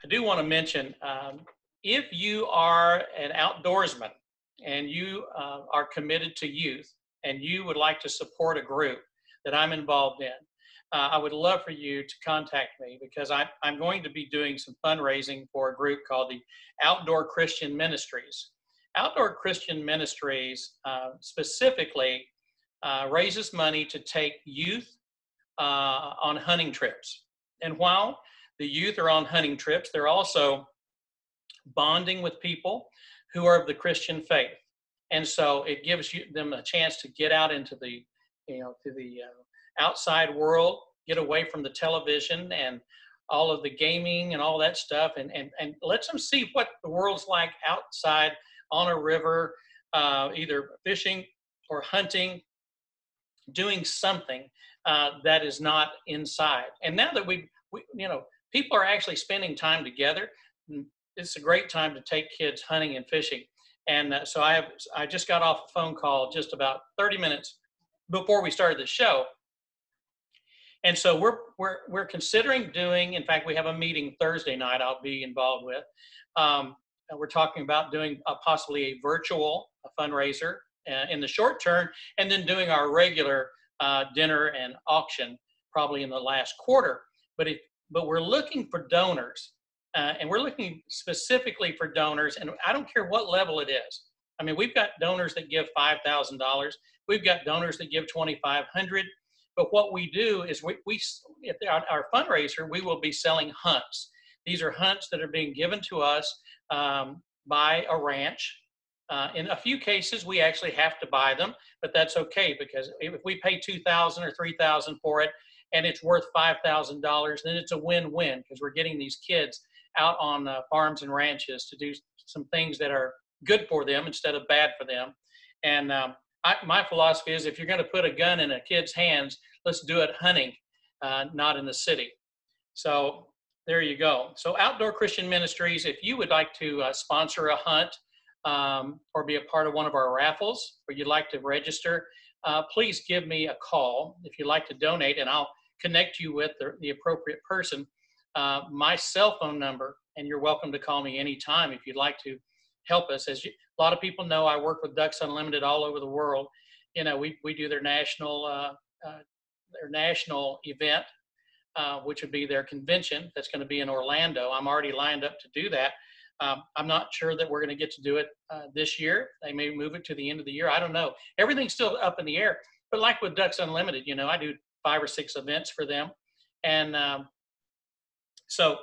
I do want to mention um, if you are an outdoorsman and you uh, are committed to youth and you would like to support a group that I'm involved in, uh, I would love for you to contact me because I, I'm going to be doing some fundraising for a group called the Outdoor Christian Ministries. Outdoor Christian Ministries uh, specifically uh, raises money to take youth uh, on hunting trips. And while the youth are on hunting trips, they're also bonding with people who are of the Christian faith. And so it gives you, them a chance to get out into the, you know, to the uh, outside world, get away from the television and all of the gaming and all that stuff, and, and, and lets them see what the world's like outside on a river, uh, either fishing or hunting, doing something uh, that is not inside. And now that we, we, you know, people are actually spending time together, it's a great time to take kids hunting and fishing. And uh, so I have I just got off a phone call just about 30 minutes before we started the show. And so we're we're we're considering doing. In fact, we have a meeting Thursday night. I'll be involved with. Um, we're talking about doing a, possibly a virtual a fundraiser uh, in the short term, and then doing our regular uh, dinner and auction probably in the last quarter. But if but we're looking for donors uh, and we're looking specifically for donors, and I don't care what level it is. I mean, we've got donors that give five thousand dollars. We've got donors that give twenty five hundred. But what we do is we, we our fundraiser, we will be selling hunts. These are hunts that are being given to us um, by a ranch. Uh, in a few cases, we actually have to buy them, but that's okay because if we pay two thousand or three thousand for it, and it's worth five thousand dollars, then it's a win-win because we're getting these kids out on uh, farms and ranches to do some things that are good for them instead of bad for them. And um, I, my philosophy is if you're going to put a gun in a kid's hands, let's do it hunting, uh, not in the city. So there you go. So Outdoor Christian Ministries, if you would like to uh, sponsor a hunt um, or be a part of one of our raffles, or you'd like to register, uh, please give me a call if you'd like to donate, and I'll connect you with the, the appropriate person. Uh, my cell phone number, and you're welcome to call me anytime if you'd like to help us. As you, a lot of people know, I work with Ducks Unlimited all over the world. You know, we, we do their national uh, uh, their national event, uh, which would be their convention that's going to be in Orlando. I'm already lined up to do that. Um, I'm not sure that we're going to get to do it uh, this year. They may move it to the end of the year. I don't know. Everything's still up in the air. But like with Ducks Unlimited, you know, I do five or six events for them, and um, so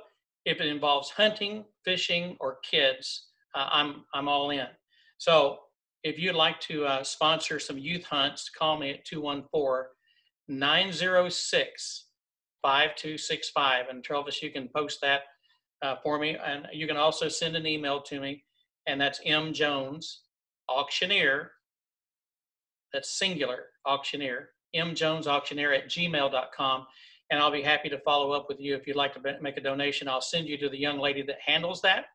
if it involves hunting, fishing, or kids, uh, I'm I'm all in. So if you'd like to uh, sponsor some youth hunts, call me at 214 906 5265. And Travis, you can post that uh, for me. And you can also send an email to me, and that's M Jones, auctioneer. That's singular, auctioneer. M Jones auctioneer at gmail.com. And I'll be happy to follow up with you if you'd like to make a donation. I'll send you to the young lady that handles that.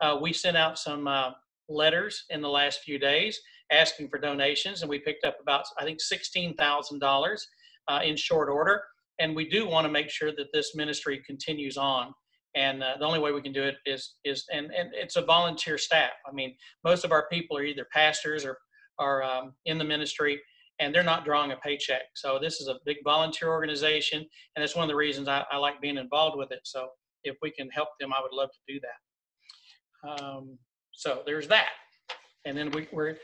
Uh, we sent out some uh, letters in the last few days asking for donations, and we picked up about, I think, $16,000 uh, in short order. And we do want to make sure that this ministry continues on. And uh, the only way we can do it is is and and it's a volunteer staff. I mean, most of our people are either pastors or are um, in the ministry, and they're not drawing a paycheck. So this is a big volunteer organization, and that's one of the reasons I, I like being involved with it. So if we can help them, I would love to do that. Um, so there's that, and then we, we're.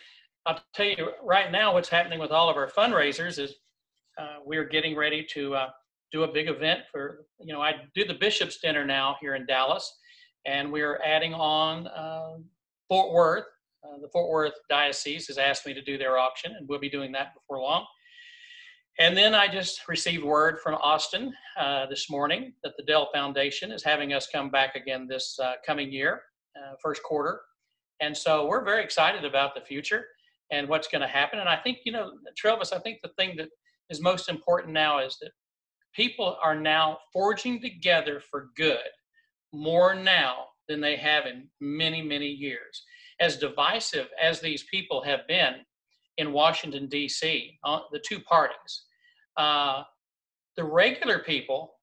I'll tell you right now what's happening with all of our fundraisers is uh, we're getting ready to uh, do a big event for, you know, I do the Bishop's Dinner now here in Dallas, and we're adding on uh, Fort Worth. Uh, the Fort Worth Diocese has asked me to do their auction, and we'll be doing that before long. And then I just received word from Austin uh, this morning that the Dell Foundation is having us come back again this uh, coming year, first quarter. And so we're very excited about the future and what's going to happen. And I think, you know, Travis, I think the thing that is most important now is that people are now forging together for good more now than they have in many, many years. As divisive as these people have been in Washington, D.C., uh, the two parties, uh, the regular people,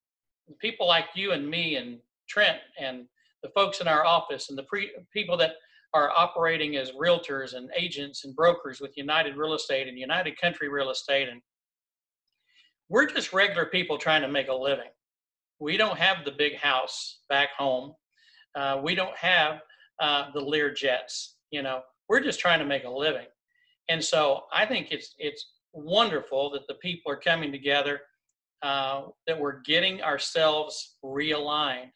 people like you and me and Trent and the folks in our office and the pre- people that are operating as realtors and agents and brokers with United Real Estate and United Country Real Estate and we're just regular people trying to make a living. We don't have the big house back home. Uh, we don't have uh, the Lear jets. You know, we're just trying to make a living. And so I think it's it's wonderful that the people are coming together, uh, that we're getting ourselves realigned.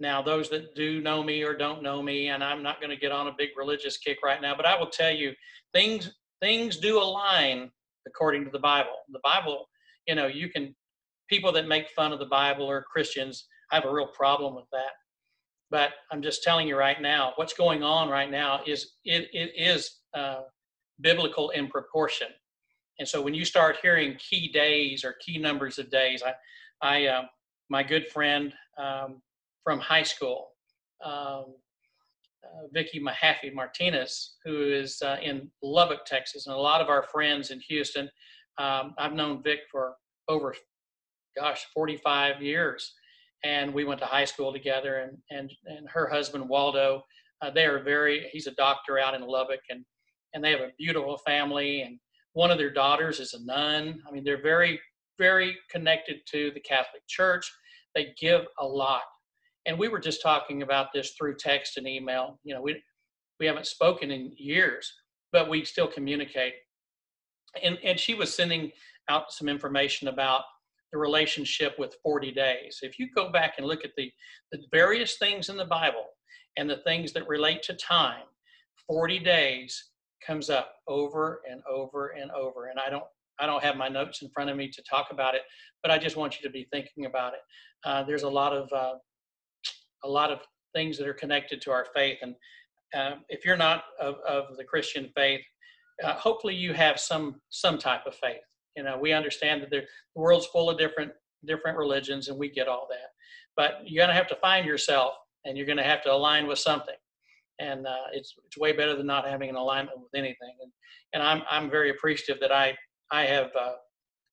Now, those that do know me or don't know me, and I'm not going to get on a big religious kick right now, but I will tell you, things things do align according to the Bible. The Bible you know, you can people that make fun of the Bible or Christians. I have a real problem with that. But I'm just telling you right now, what's going on right now is it, it is uh, biblical in proportion. And so when you start hearing key days or key numbers of days, I, I, uh, my good friend um, from high school, um, uh, Vicky Mahaffey Martinez, who is uh, in Lubbock, Texas, and a lot of our friends in Houston um, I've known Vic for over, gosh, 45 years, and we went to high school together. And and and her husband Waldo, uh, they are very. He's a doctor out in Lubbock, and and they have a beautiful family. And one of their daughters is a nun. I mean, they're very very connected to the Catholic Church. They give a lot. And we were just talking about this through text and email. You know, we we haven't spoken in years, but we still communicate and, and she was sending out some information about the relationship with 40 days. If you go back and look at the, the various things in the Bible and the things that relate to time, 40 days comes up over and over and over. And I don't I don't have my notes in front of me to talk about it, but I just want you to be thinking about it. Uh, there's a lot of uh, a lot of things that are connected to our faith, and uh, if you're not of, of the Christian faith, uh, hopefully you have some some type of faith. You know, we understand that the world's full of different different religions, and we get all that. But you're going to have to find yourself, and you're going to have to align with something. And uh, it's it's way better than not having an alignment with anything. And and I'm I'm very appreciative that I I have uh,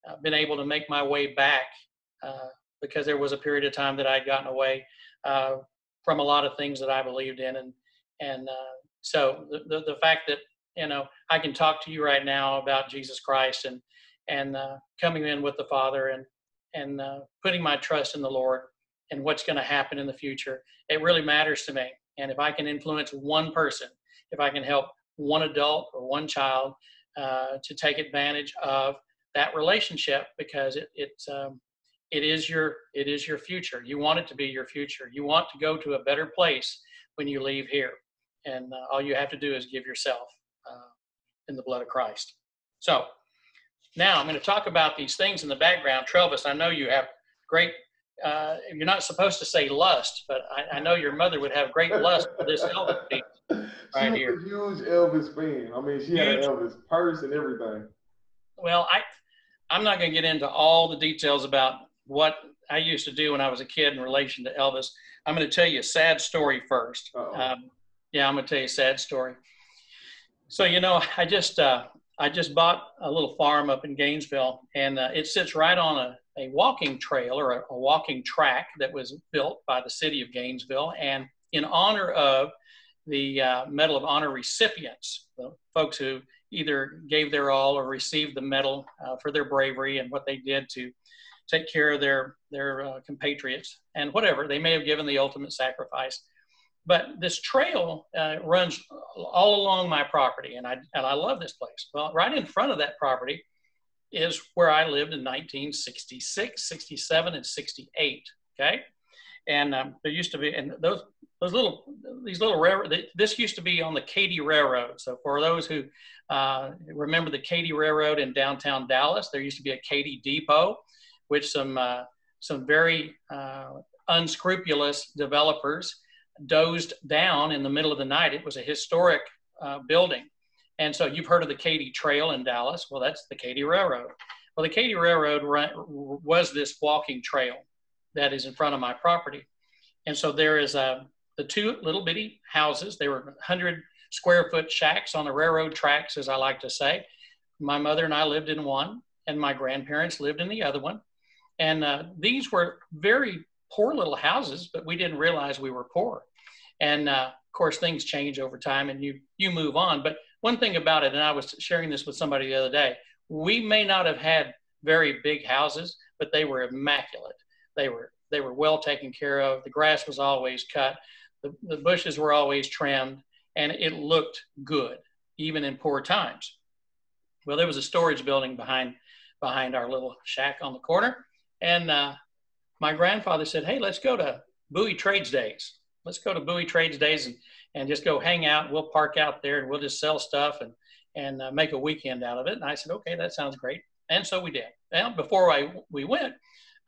uh, been able to make my way back uh, because there was a period of time that I'd gotten away uh, from a lot of things that I believed in, and and so the, the, the fact that you know I can talk to you right now about Jesus Christ and and uh, coming in with the Father and and uh, putting my trust in the Lord and what's going to happen in the future, it really matters to me. And if I can influence one person, if I can help one adult or one child uh, to take advantage of that relationship, because it, it's um, it is your it is your future. You want it to be your future. You want to go to a better place when you leave here, and uh, all you have to do is give yourself in the blood of Christ. So now I'm going to talk about these things in the background. Travis, I know you have great. Uh, you're not supposed to say lust, but I, I, know your mother would have great lust for this Elvis piece right here. a huge Elvis fan. I mean, she huge. had an Elvis purse and everything. Well, I I'm not going to get into all the details about what I used to do when I was a kid in relation to Elvis. I'm going to tell you a sad story first. Um, yeah, I'm going to tell you a sad story. So you know, I just uh, I just bought a little farm up in Gainesville, and uh, it sits right on a, a walking trail or a, a, walking track that was built by the city of Gainesville. And in honor of the uh, Medal of Honor recipients, the folks who either gave their all or received the medal uh, for their bravery and what they did to take care of their, their uh, compatriots and whatever, they may have given the ultimate sacrifice. But this trail uh, runs all along my property, and I and I love this place. Well, right in front of that property is where I lived in 1966, 67, and 68. Okay, and um, there used to be and those those little these little railroad. This used to be on the Katy Railroad. So for those who uh, remember the Katy Railroad in downtown Dallas, there used to be a Katy Depot, which some uh, some very uh, unscrupulous developers dozed down in the middle of the night. It was a historic uh, building. And so you've heard of the Katy Trail in Dallas. Well, that's the Katy Railroad. Well, the Katy Railroad run, was this walking trail that is in front of my property. And so there is a, uh, the two little bitty houses. They were 100 square foot shacks on the railroad tracks, as I like to say. My mother and I lived in one, and my grandparents lived in the other one. And uh, these were very poor little houses, but we didn't realize we were poor. And uh, of course, things change over time, and you you move on. But one thing about it, and I was sharing this with somebody the other day, we may not have had very big houses, but they were immaculate. They were they were well taken care of. The grass was always cut. The, the bushes were always trimmed, and it looked good, even in poor times. Well, there was a storage building behind behind our little shack on the corner, and uh, my grandfather said, Hey, let's go to Bowie Trades Days. Let's go to Bowie Trades Days and, and just go hang out. We'll park out there and we'll just sell stuff and, and uh, make a weekend out of it. And I said, Okay, that sounds great. And so we did. Now, before I, we went,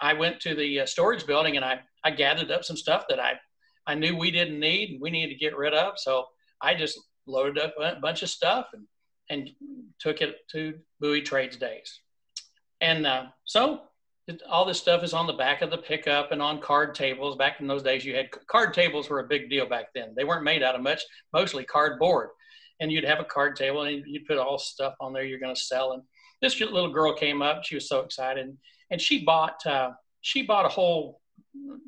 I went to the uh, storage building and I, I gathered up some stuff that I, I knew we didn't need and we needed to get rid of. So I just loaded up a bunch of stuff and, and took it to Bowie Trades Days. And uh, so all this stuff is on the back of the pickup and on card tables. Back in those days, you had card tables were a big deal back then. They weren't made out of much, mostly cardboard. And you'd have a card table and you'd put all stuff on there you're going to sell. And this little girl came up. She was so excited, and she bought uh, she bought a whole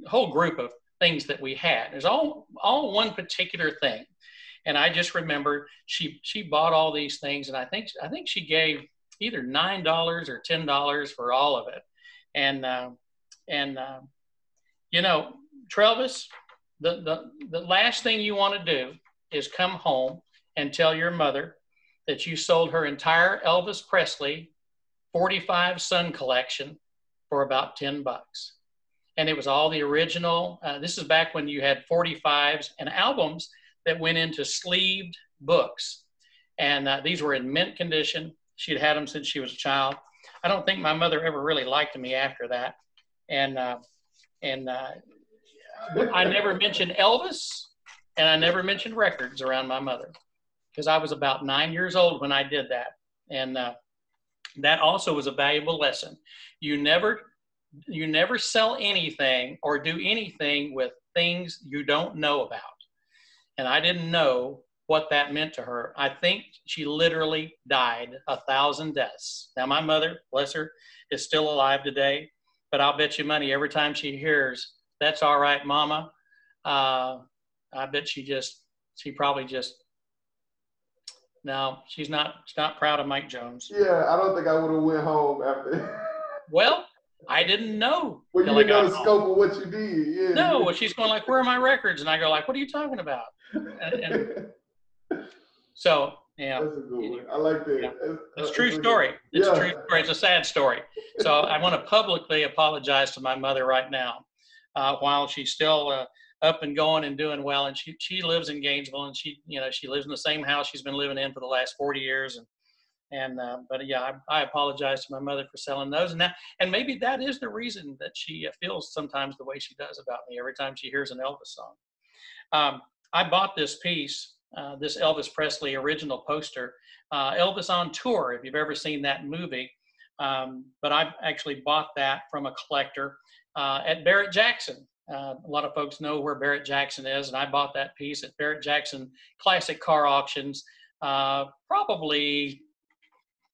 whole group of things that we had. There's all all one particular thing, and I just remember she she bought all these things, and I think I think she gave either nine dollars or ten dollars for all of it and uh, and uh, you know, Travis, the, the the last thing you want to do is come home and tell your mother that you sold her entire Elvis Presley 45 Sun collection for about 10 bucks. And it was all the original. Uh, this is back when you had 45s and albums that went into sleeved books. And uh, these were in mint condition. She'd had them since she was a child. I don't think my mother ever really liked me after that, and uh, and uh, I never mentioned Elvis, and I never mentioned records around my mother because I was about nine years old when I did that, and uh, that also was a valuable lesson. You never you never sell anything or do anything with things you don't know about, and I didn't know what that meant to her. I think she literally died a thousand deaths. Now, my mother, bless her, is still alive today, but I'll bet you money every time she hears, that's all right, mama. Uh, I bet she just, she probably just, no, she's not, she's not proud of Mike Jones. Yeah, I don't think I would have went home after. Well, I didn't know. well, you didn't know got the home. scope of what you did. Yeah. No, well, she's going like, "Where are my records?" And I go like, "What are you talking about?" And, and so, yeah, That's a good one. I like that. Yeah. That's- it's a that's true story. It's a Yeah. true story. It's a sad story. So I want to publicly apologize to my mother right now, uh, while she's still uh, up and going and doing well. And she she lives in Gainesville, and she you know she lives in the same house she's been living in for the last 40 years. And and uh, but yeah, I, I apologize to my mother for selling those. And that and maybe that is the reason that she uh, feels sometimes the way she does about me every time she hears an Elvis song. Um, I bought this piece, uh, this Elvis Presley original poster, uh, Elvis on Tour, if you've ever seen that movie. Um, but I've actually bought that from a collector uh, at Barrett Jackson. Uh, a lot of folks know where Barrett Jackson is, and I bought that piece at Barrett Jackson Classic Car Auctions uh, probably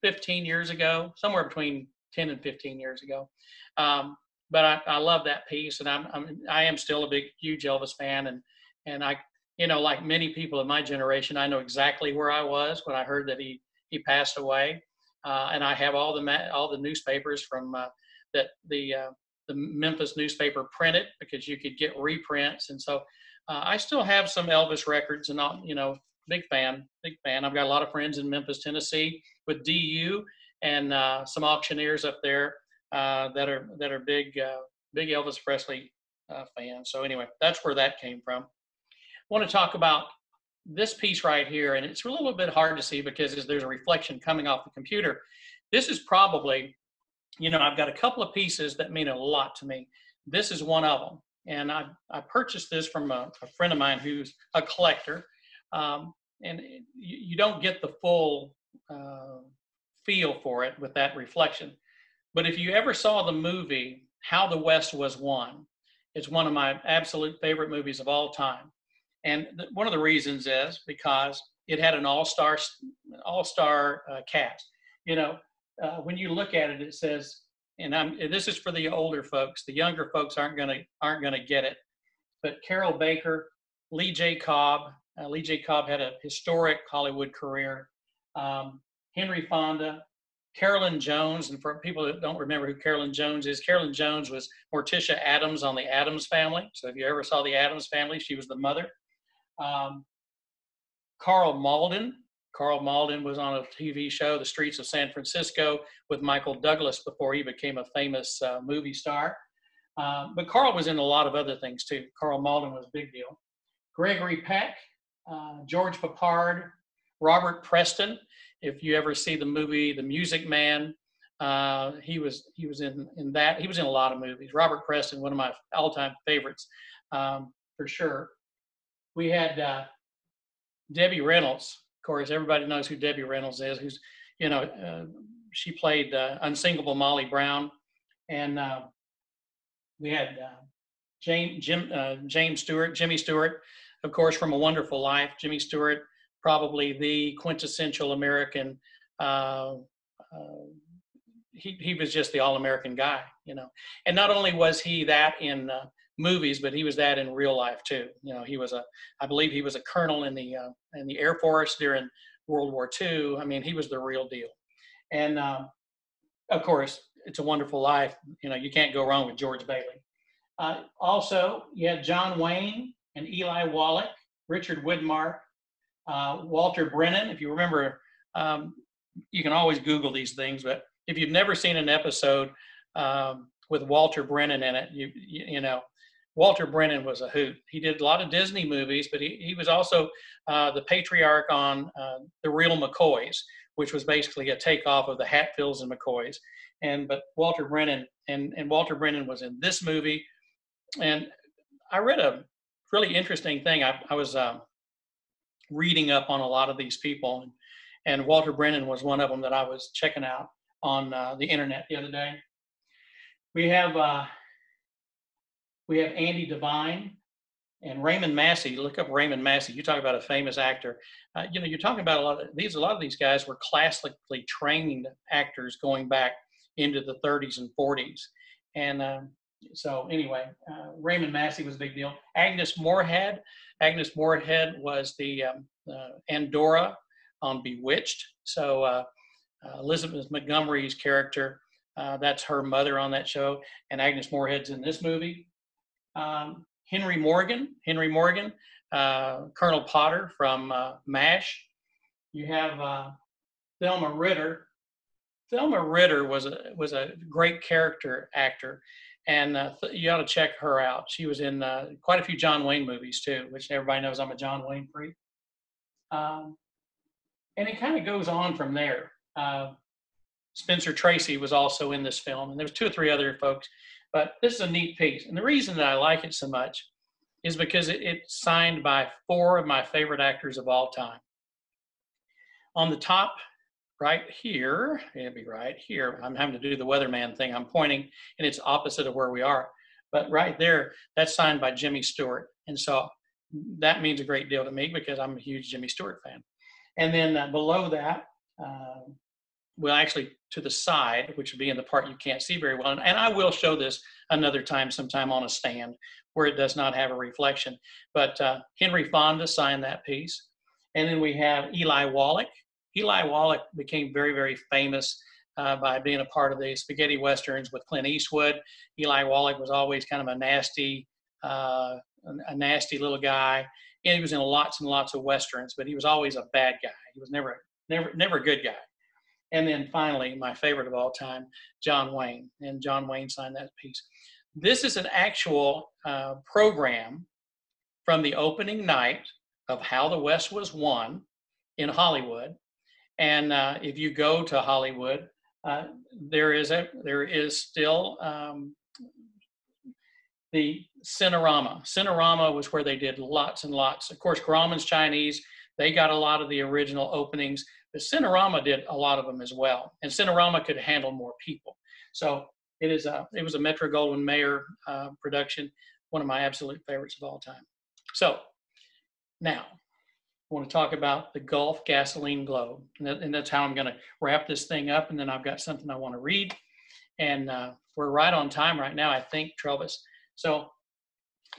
15 years ago, somewhere between 10 and 15 years ago. Um, but I, I love that piece, and I'm, I'm I am still a big, huge Elvis fan, and and I, you know, like many people of my generation, I know exactly where I was when I heard that he he passed away, uh, and I have all the ma- all the newspapers from uh, that the uh, the Memphis newspaper printed because you could get reprints, and so uh, I still have some Elvis records, and not you know, big fan, big fan. I've got a lot of friends in Memphis, Tennessee, with DU, and uh, some auctioneers up there uh, that are that are big big Elvis Presley fans. So anyway, that's where that came from. Want to talk about this piece right here, and it's a little bit hard to see because there's a reflection coming off the computer. This is probably, you know, I've got a couple of pieces that mean a lot to me. This is one of them, and I I purchased this from a, a friend of mine who's a collector, um, and you, you don't get the full uh, feel for it with that reflection. But if you ever saw the movie How the West Was Won, it's one of my absolute favorite movies of all time. And th- one of the reasons is because it had an all-star all-star uh, cast. You know, uh, when you look at it, it says, and I'm and this is for the older folks. The younger folks aren't gonna aren't gonna get it. But Carroll Baker, Lee J. Cobb. Uh, Lee J. Cobb had a historic Hollywood career. Um, Henry Fonda, Carolyn Jones, and for people that don't remember who Carolyn Jones is, Carolyn Jones was Morticia Addams on the Addams Family. So if you ever saw the Addams Family, she was the mother. Um, Karl Malden. Karl Malden was on a TV show, The Streets of San Francisco, with Michael Douglas before he became a famous uh, movie star. Um, but Karl was in a lot of other things too. Karl Malden was a big deal. Gregory Peck, uh, George Peppard, Robert Preston. If you ever see the movie The Music Man, uh, he was he was in in that. He was in a lot of movies. Robert Preston, one of my all-time favorites, um, for sure. We had uh, Debbie Reynolds. Of course, everybody knows who Debbie Reynolds is. Who's you know uh, she played uh, Unsinkable Molly Brown, and uh, we had uh, James Jim uh, James Stewart, Jimmy Stewart, of course, from A Wonderful Life. Jimmy Stewart, probably the quintessential American. He he was just the all-American guy, you know. And not only was he that in movies, but he was that in real life too. You know, he was a, I believe he was a colonel in the uh, in the Air Force during World War II. I mean, he was the real deal. And uh, of course, it's a wonderful life. You know, you can't go wrong with George Bailey. Uh, also, you had John Wayne and Eli Wallach, Richard Widmark, uh, Walter Brennan. If you remember, um, you can always Google these things, but if you've never seen an episode um, with Walter Brennan in it, you, you you know, Walter Brennan was a hoot. He did a lot of Disney movies, but he, he was also uh, the patriarch on uh, The Real McCoys, which was basically a takeoff of the Hatfields and McCoys. And but Walter Brennan and, and Walter Brennan was in this movie. And I read a really interesting thing. I, I was uh, reading up on a lot of these people, and, and Walter Brennan was one of them that I was checking out on uh, the internet the other day. We have uh, we have Andy Devine, and Raymond Massey, look up Raymond Massey. You talk about a famous actor. Uh, you know, you're talking about a lot of these. A lot of these guys were classically trained actors going back into the 30s and 40s. And um, so, anyway, uh, Raymond Massey was a big deal. Agnes Moorehead. Agnes Moorehead was the um, uh, Endora on Bewitched. So uh, uh, Elizabeth Montgomery's character, uh, that's her mother on that show, and Agnes Moorehead's in this movie. Um, Henry Morgan, Henry Morgan, uh, Colonel Potter from uh, MASH. You have uh, Thelma Ritter. Thelma Ritter was a was a great character actor, and uh, you ought to check her out. She was in uh, quite a few John Wayne movies too, which everybody knows I'm a John Wayne freak. Um, and it kind of goes on from there. Uh, Spencer Tracy was also in this film, and there was two or three other folks. But this is a neat piece, and the reason that I like it so much is because it, it's signed by four of my favorite actors of all time. On the top, right here, it'd be right here. I'm having to do the weatherman thing. I'm pointing, and it's opposite of where we are. But right there, that's signed by Jimmy Stewart, and so that means a great deal to me because I'm a huge Jimmy Stewart fan. And then uh, below that, uh, well, actually to the side, which would be in the part you can't see very well. And, and I will show this another time, sometime on a stand where it does not have a reflection. But uh, Henry Fonda signed that piece. And then we have Eli Wallach. Eli Wallach became very, very famous uh, by being a part of the spaghetti westerns with Clint Eastwood. Eli Wallach was always kind of a nasty, uh, a nasty little guy. And he was in lots and lots of westerns, but he was always a bad guy. He was never, never, never a good guy. And then finally, my favorite of all time, John Wayne. And John Wayne signed that piece. This is an actual uh, program from the opening night of How the West Was Won in Hollywood. And uh, if you go to Hollywood, uh, there is a there is still um, the Cinerama. Cinerama was where they did lots and lots. Of course, Grauman's Chinese. They got a lot of the original openings. But Cinerama did a lot of them as well, and Cinerama could handle more people. So it is a it was a Metro Goldwyn Mayer uh, production, one of my absolute favorites of all time. So now I want to talk about the Gulf gasoline globe, and, that, and that's how I'm going to wrap this thing up. And then I've got something I want to read, and uh, we're right on time right now, I think, Travis. So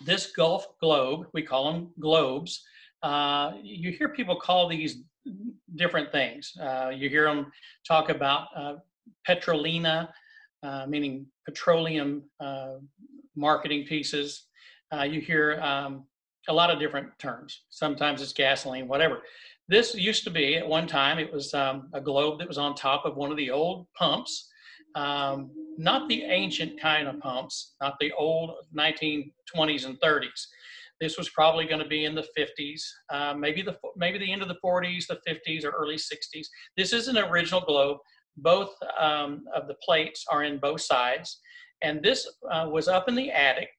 this Gulf globe, we call them globes. Uh, you hear people call these different things. Uh, you hear them talk about uh, petroliana, uh, meaning petroleum uh, marketing pieces. Uh, you hear um, a lot of different terms. Sometimes it's gasoline, whatever. This used to be at one time, it was um, a globe that was on top of one of the old pumps. Um, not the ancient kind of pumps, not the old 1920s and 30s. This was probably going to be in the 50s, uh, maybe the maybe the end of the 40s, the 50s, or early 60s. This is an original globe. Both um, of the plates are in both sides, and this uh, was up in the attic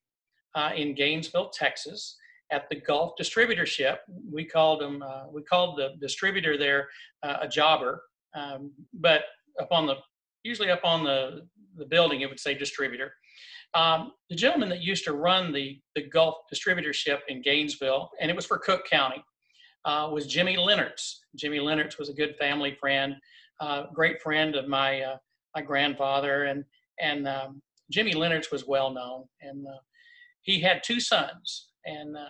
uh, in Gainesville, Texas, at the Gulf Distributorship. We called them. Uh, we called the distributor there uh, a jobber, um, but up on the usually up on the the building it would say distributor. Um, the gentleman that used to run the, the Gulf distributorship in Gainesville, and it was for Cooke County, uh, was Jimmy Leonards. Jimmy Leonards was a good family friend, uh, great friend of my uh, my grandfather, and and um, Jimmy Leonards was well known, and uh, he had two sons, and uh,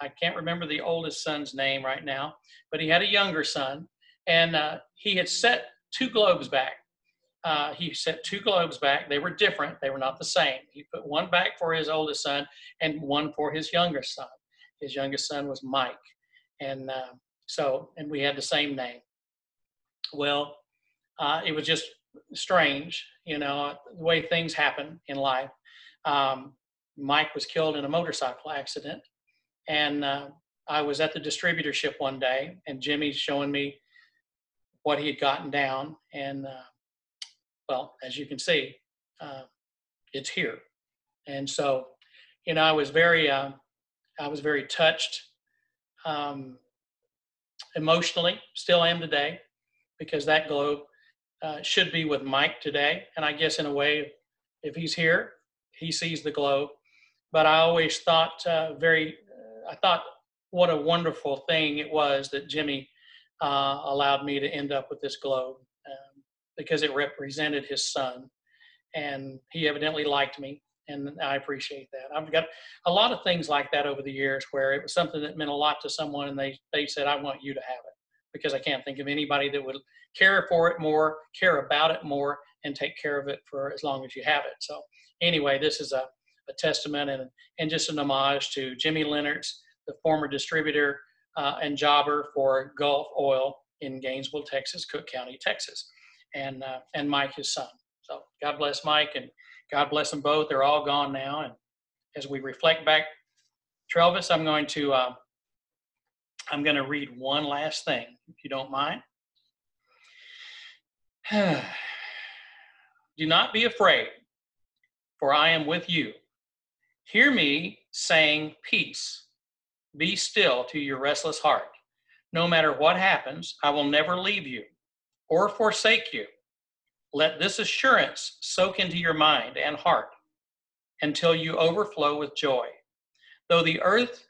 I can't remember the oldest son's name right now, but he had a younger son, and uh, he had set two globes back uh, he set two globes back. They were different. They were not the same. He put one back for his oldest son and one for his youngest son. His youngest son was Mike, and uh, so and we had the same name. Well, uh, it was just strange, you know, the way things happen in life. Um, Mike was killed in a motorcycle accident, and uh, I was at the distributorship one day, and Jimmy's showing me what he had gotten down, and uh, well, as you can see, uh, it's here. And so, you know, I was very, uh, I was very touched um, emotionally, still am today, because that globe uh, should be with Mike today. And I guess in a way, if he's here, he sees the globe. But I always thought uh, very, I thought what a wonderful thing it was that Jimmy uh, allowed me to end up with this globe because it represented his son. And he evidently liked me, and I appreciate that. I've got a lot of things like that over the years where it was something that meant a lot to someone, and they, they said, I want you to have it because I can't think of anybody that would care for it more, care about it more, and take care of it for as long as you have it. So, anyway, this is a, a testament and, and just an homage to Jimmy Leonard's, the former distributor uh, and jobber for Gulf Oil in Gainesville, Texas, Cooke County, Texas, and uh, and Mike, his son. So God bless Mike and God bless them both. They're all gone now. And as we reflect back, Travis, I'm going to uh, I'm going to read one last thing, if you don't mind. Do not be afraid, for I am with you. Hear me saying, Peace. Be still to your restless heart. No matter what happens, I will never leave you or forsake you. Let this assurance soak into your mind and heart until you overflow with joy. Though the earth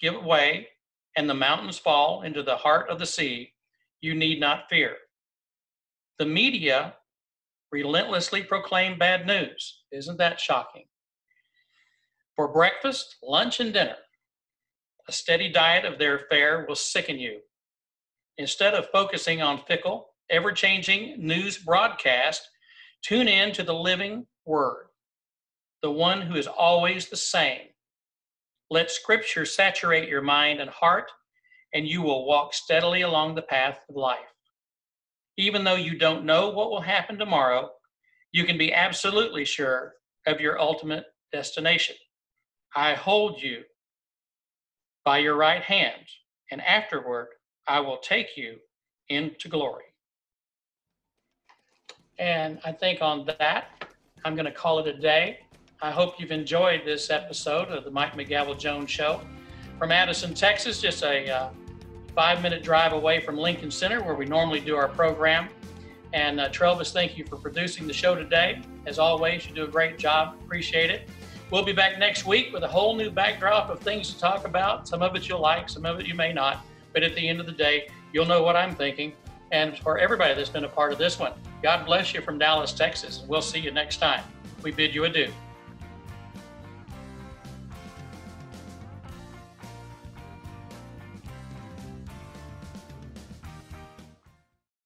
give way and the mountains fall into the heart of the sea, you need not fear. The media relentlessly proclaim bad news. Isn't that shocking? For breakfast, lunch, and dinner, a steady diet of their fare will sicken you. Instead of focusing on fickle, ever changing news broadcast, tune in to the living word, the one who is always the same. Let scripture saturate your mind and heart, and you will walk steadily along the path of life. Even though you don't know what will happen tomorrow, you can be absolutely sure of your ultimate destination. I hold you by your right hand, and afterward I will take you into glory. And I think on that, I'm going to call it a day. I hope you've enjoyed this episode of the Mike McGavel Jones Show from Addison, Texas, just a uh, five minute drive away from Lincoln Center where we normally do our program. And uh, Travis, thank you for producing the show today. As always, you do a great job. Appreciate it. We'll be back next week with a whole new backdrop of things to talk about. Some of it you'll like, some of it you may not. But at the end of the day, you'll know what I'm thinking. And for everybody that's been a part of this one, God bless you from Dallas, Texas. We'll see you next time. We bid you adieu.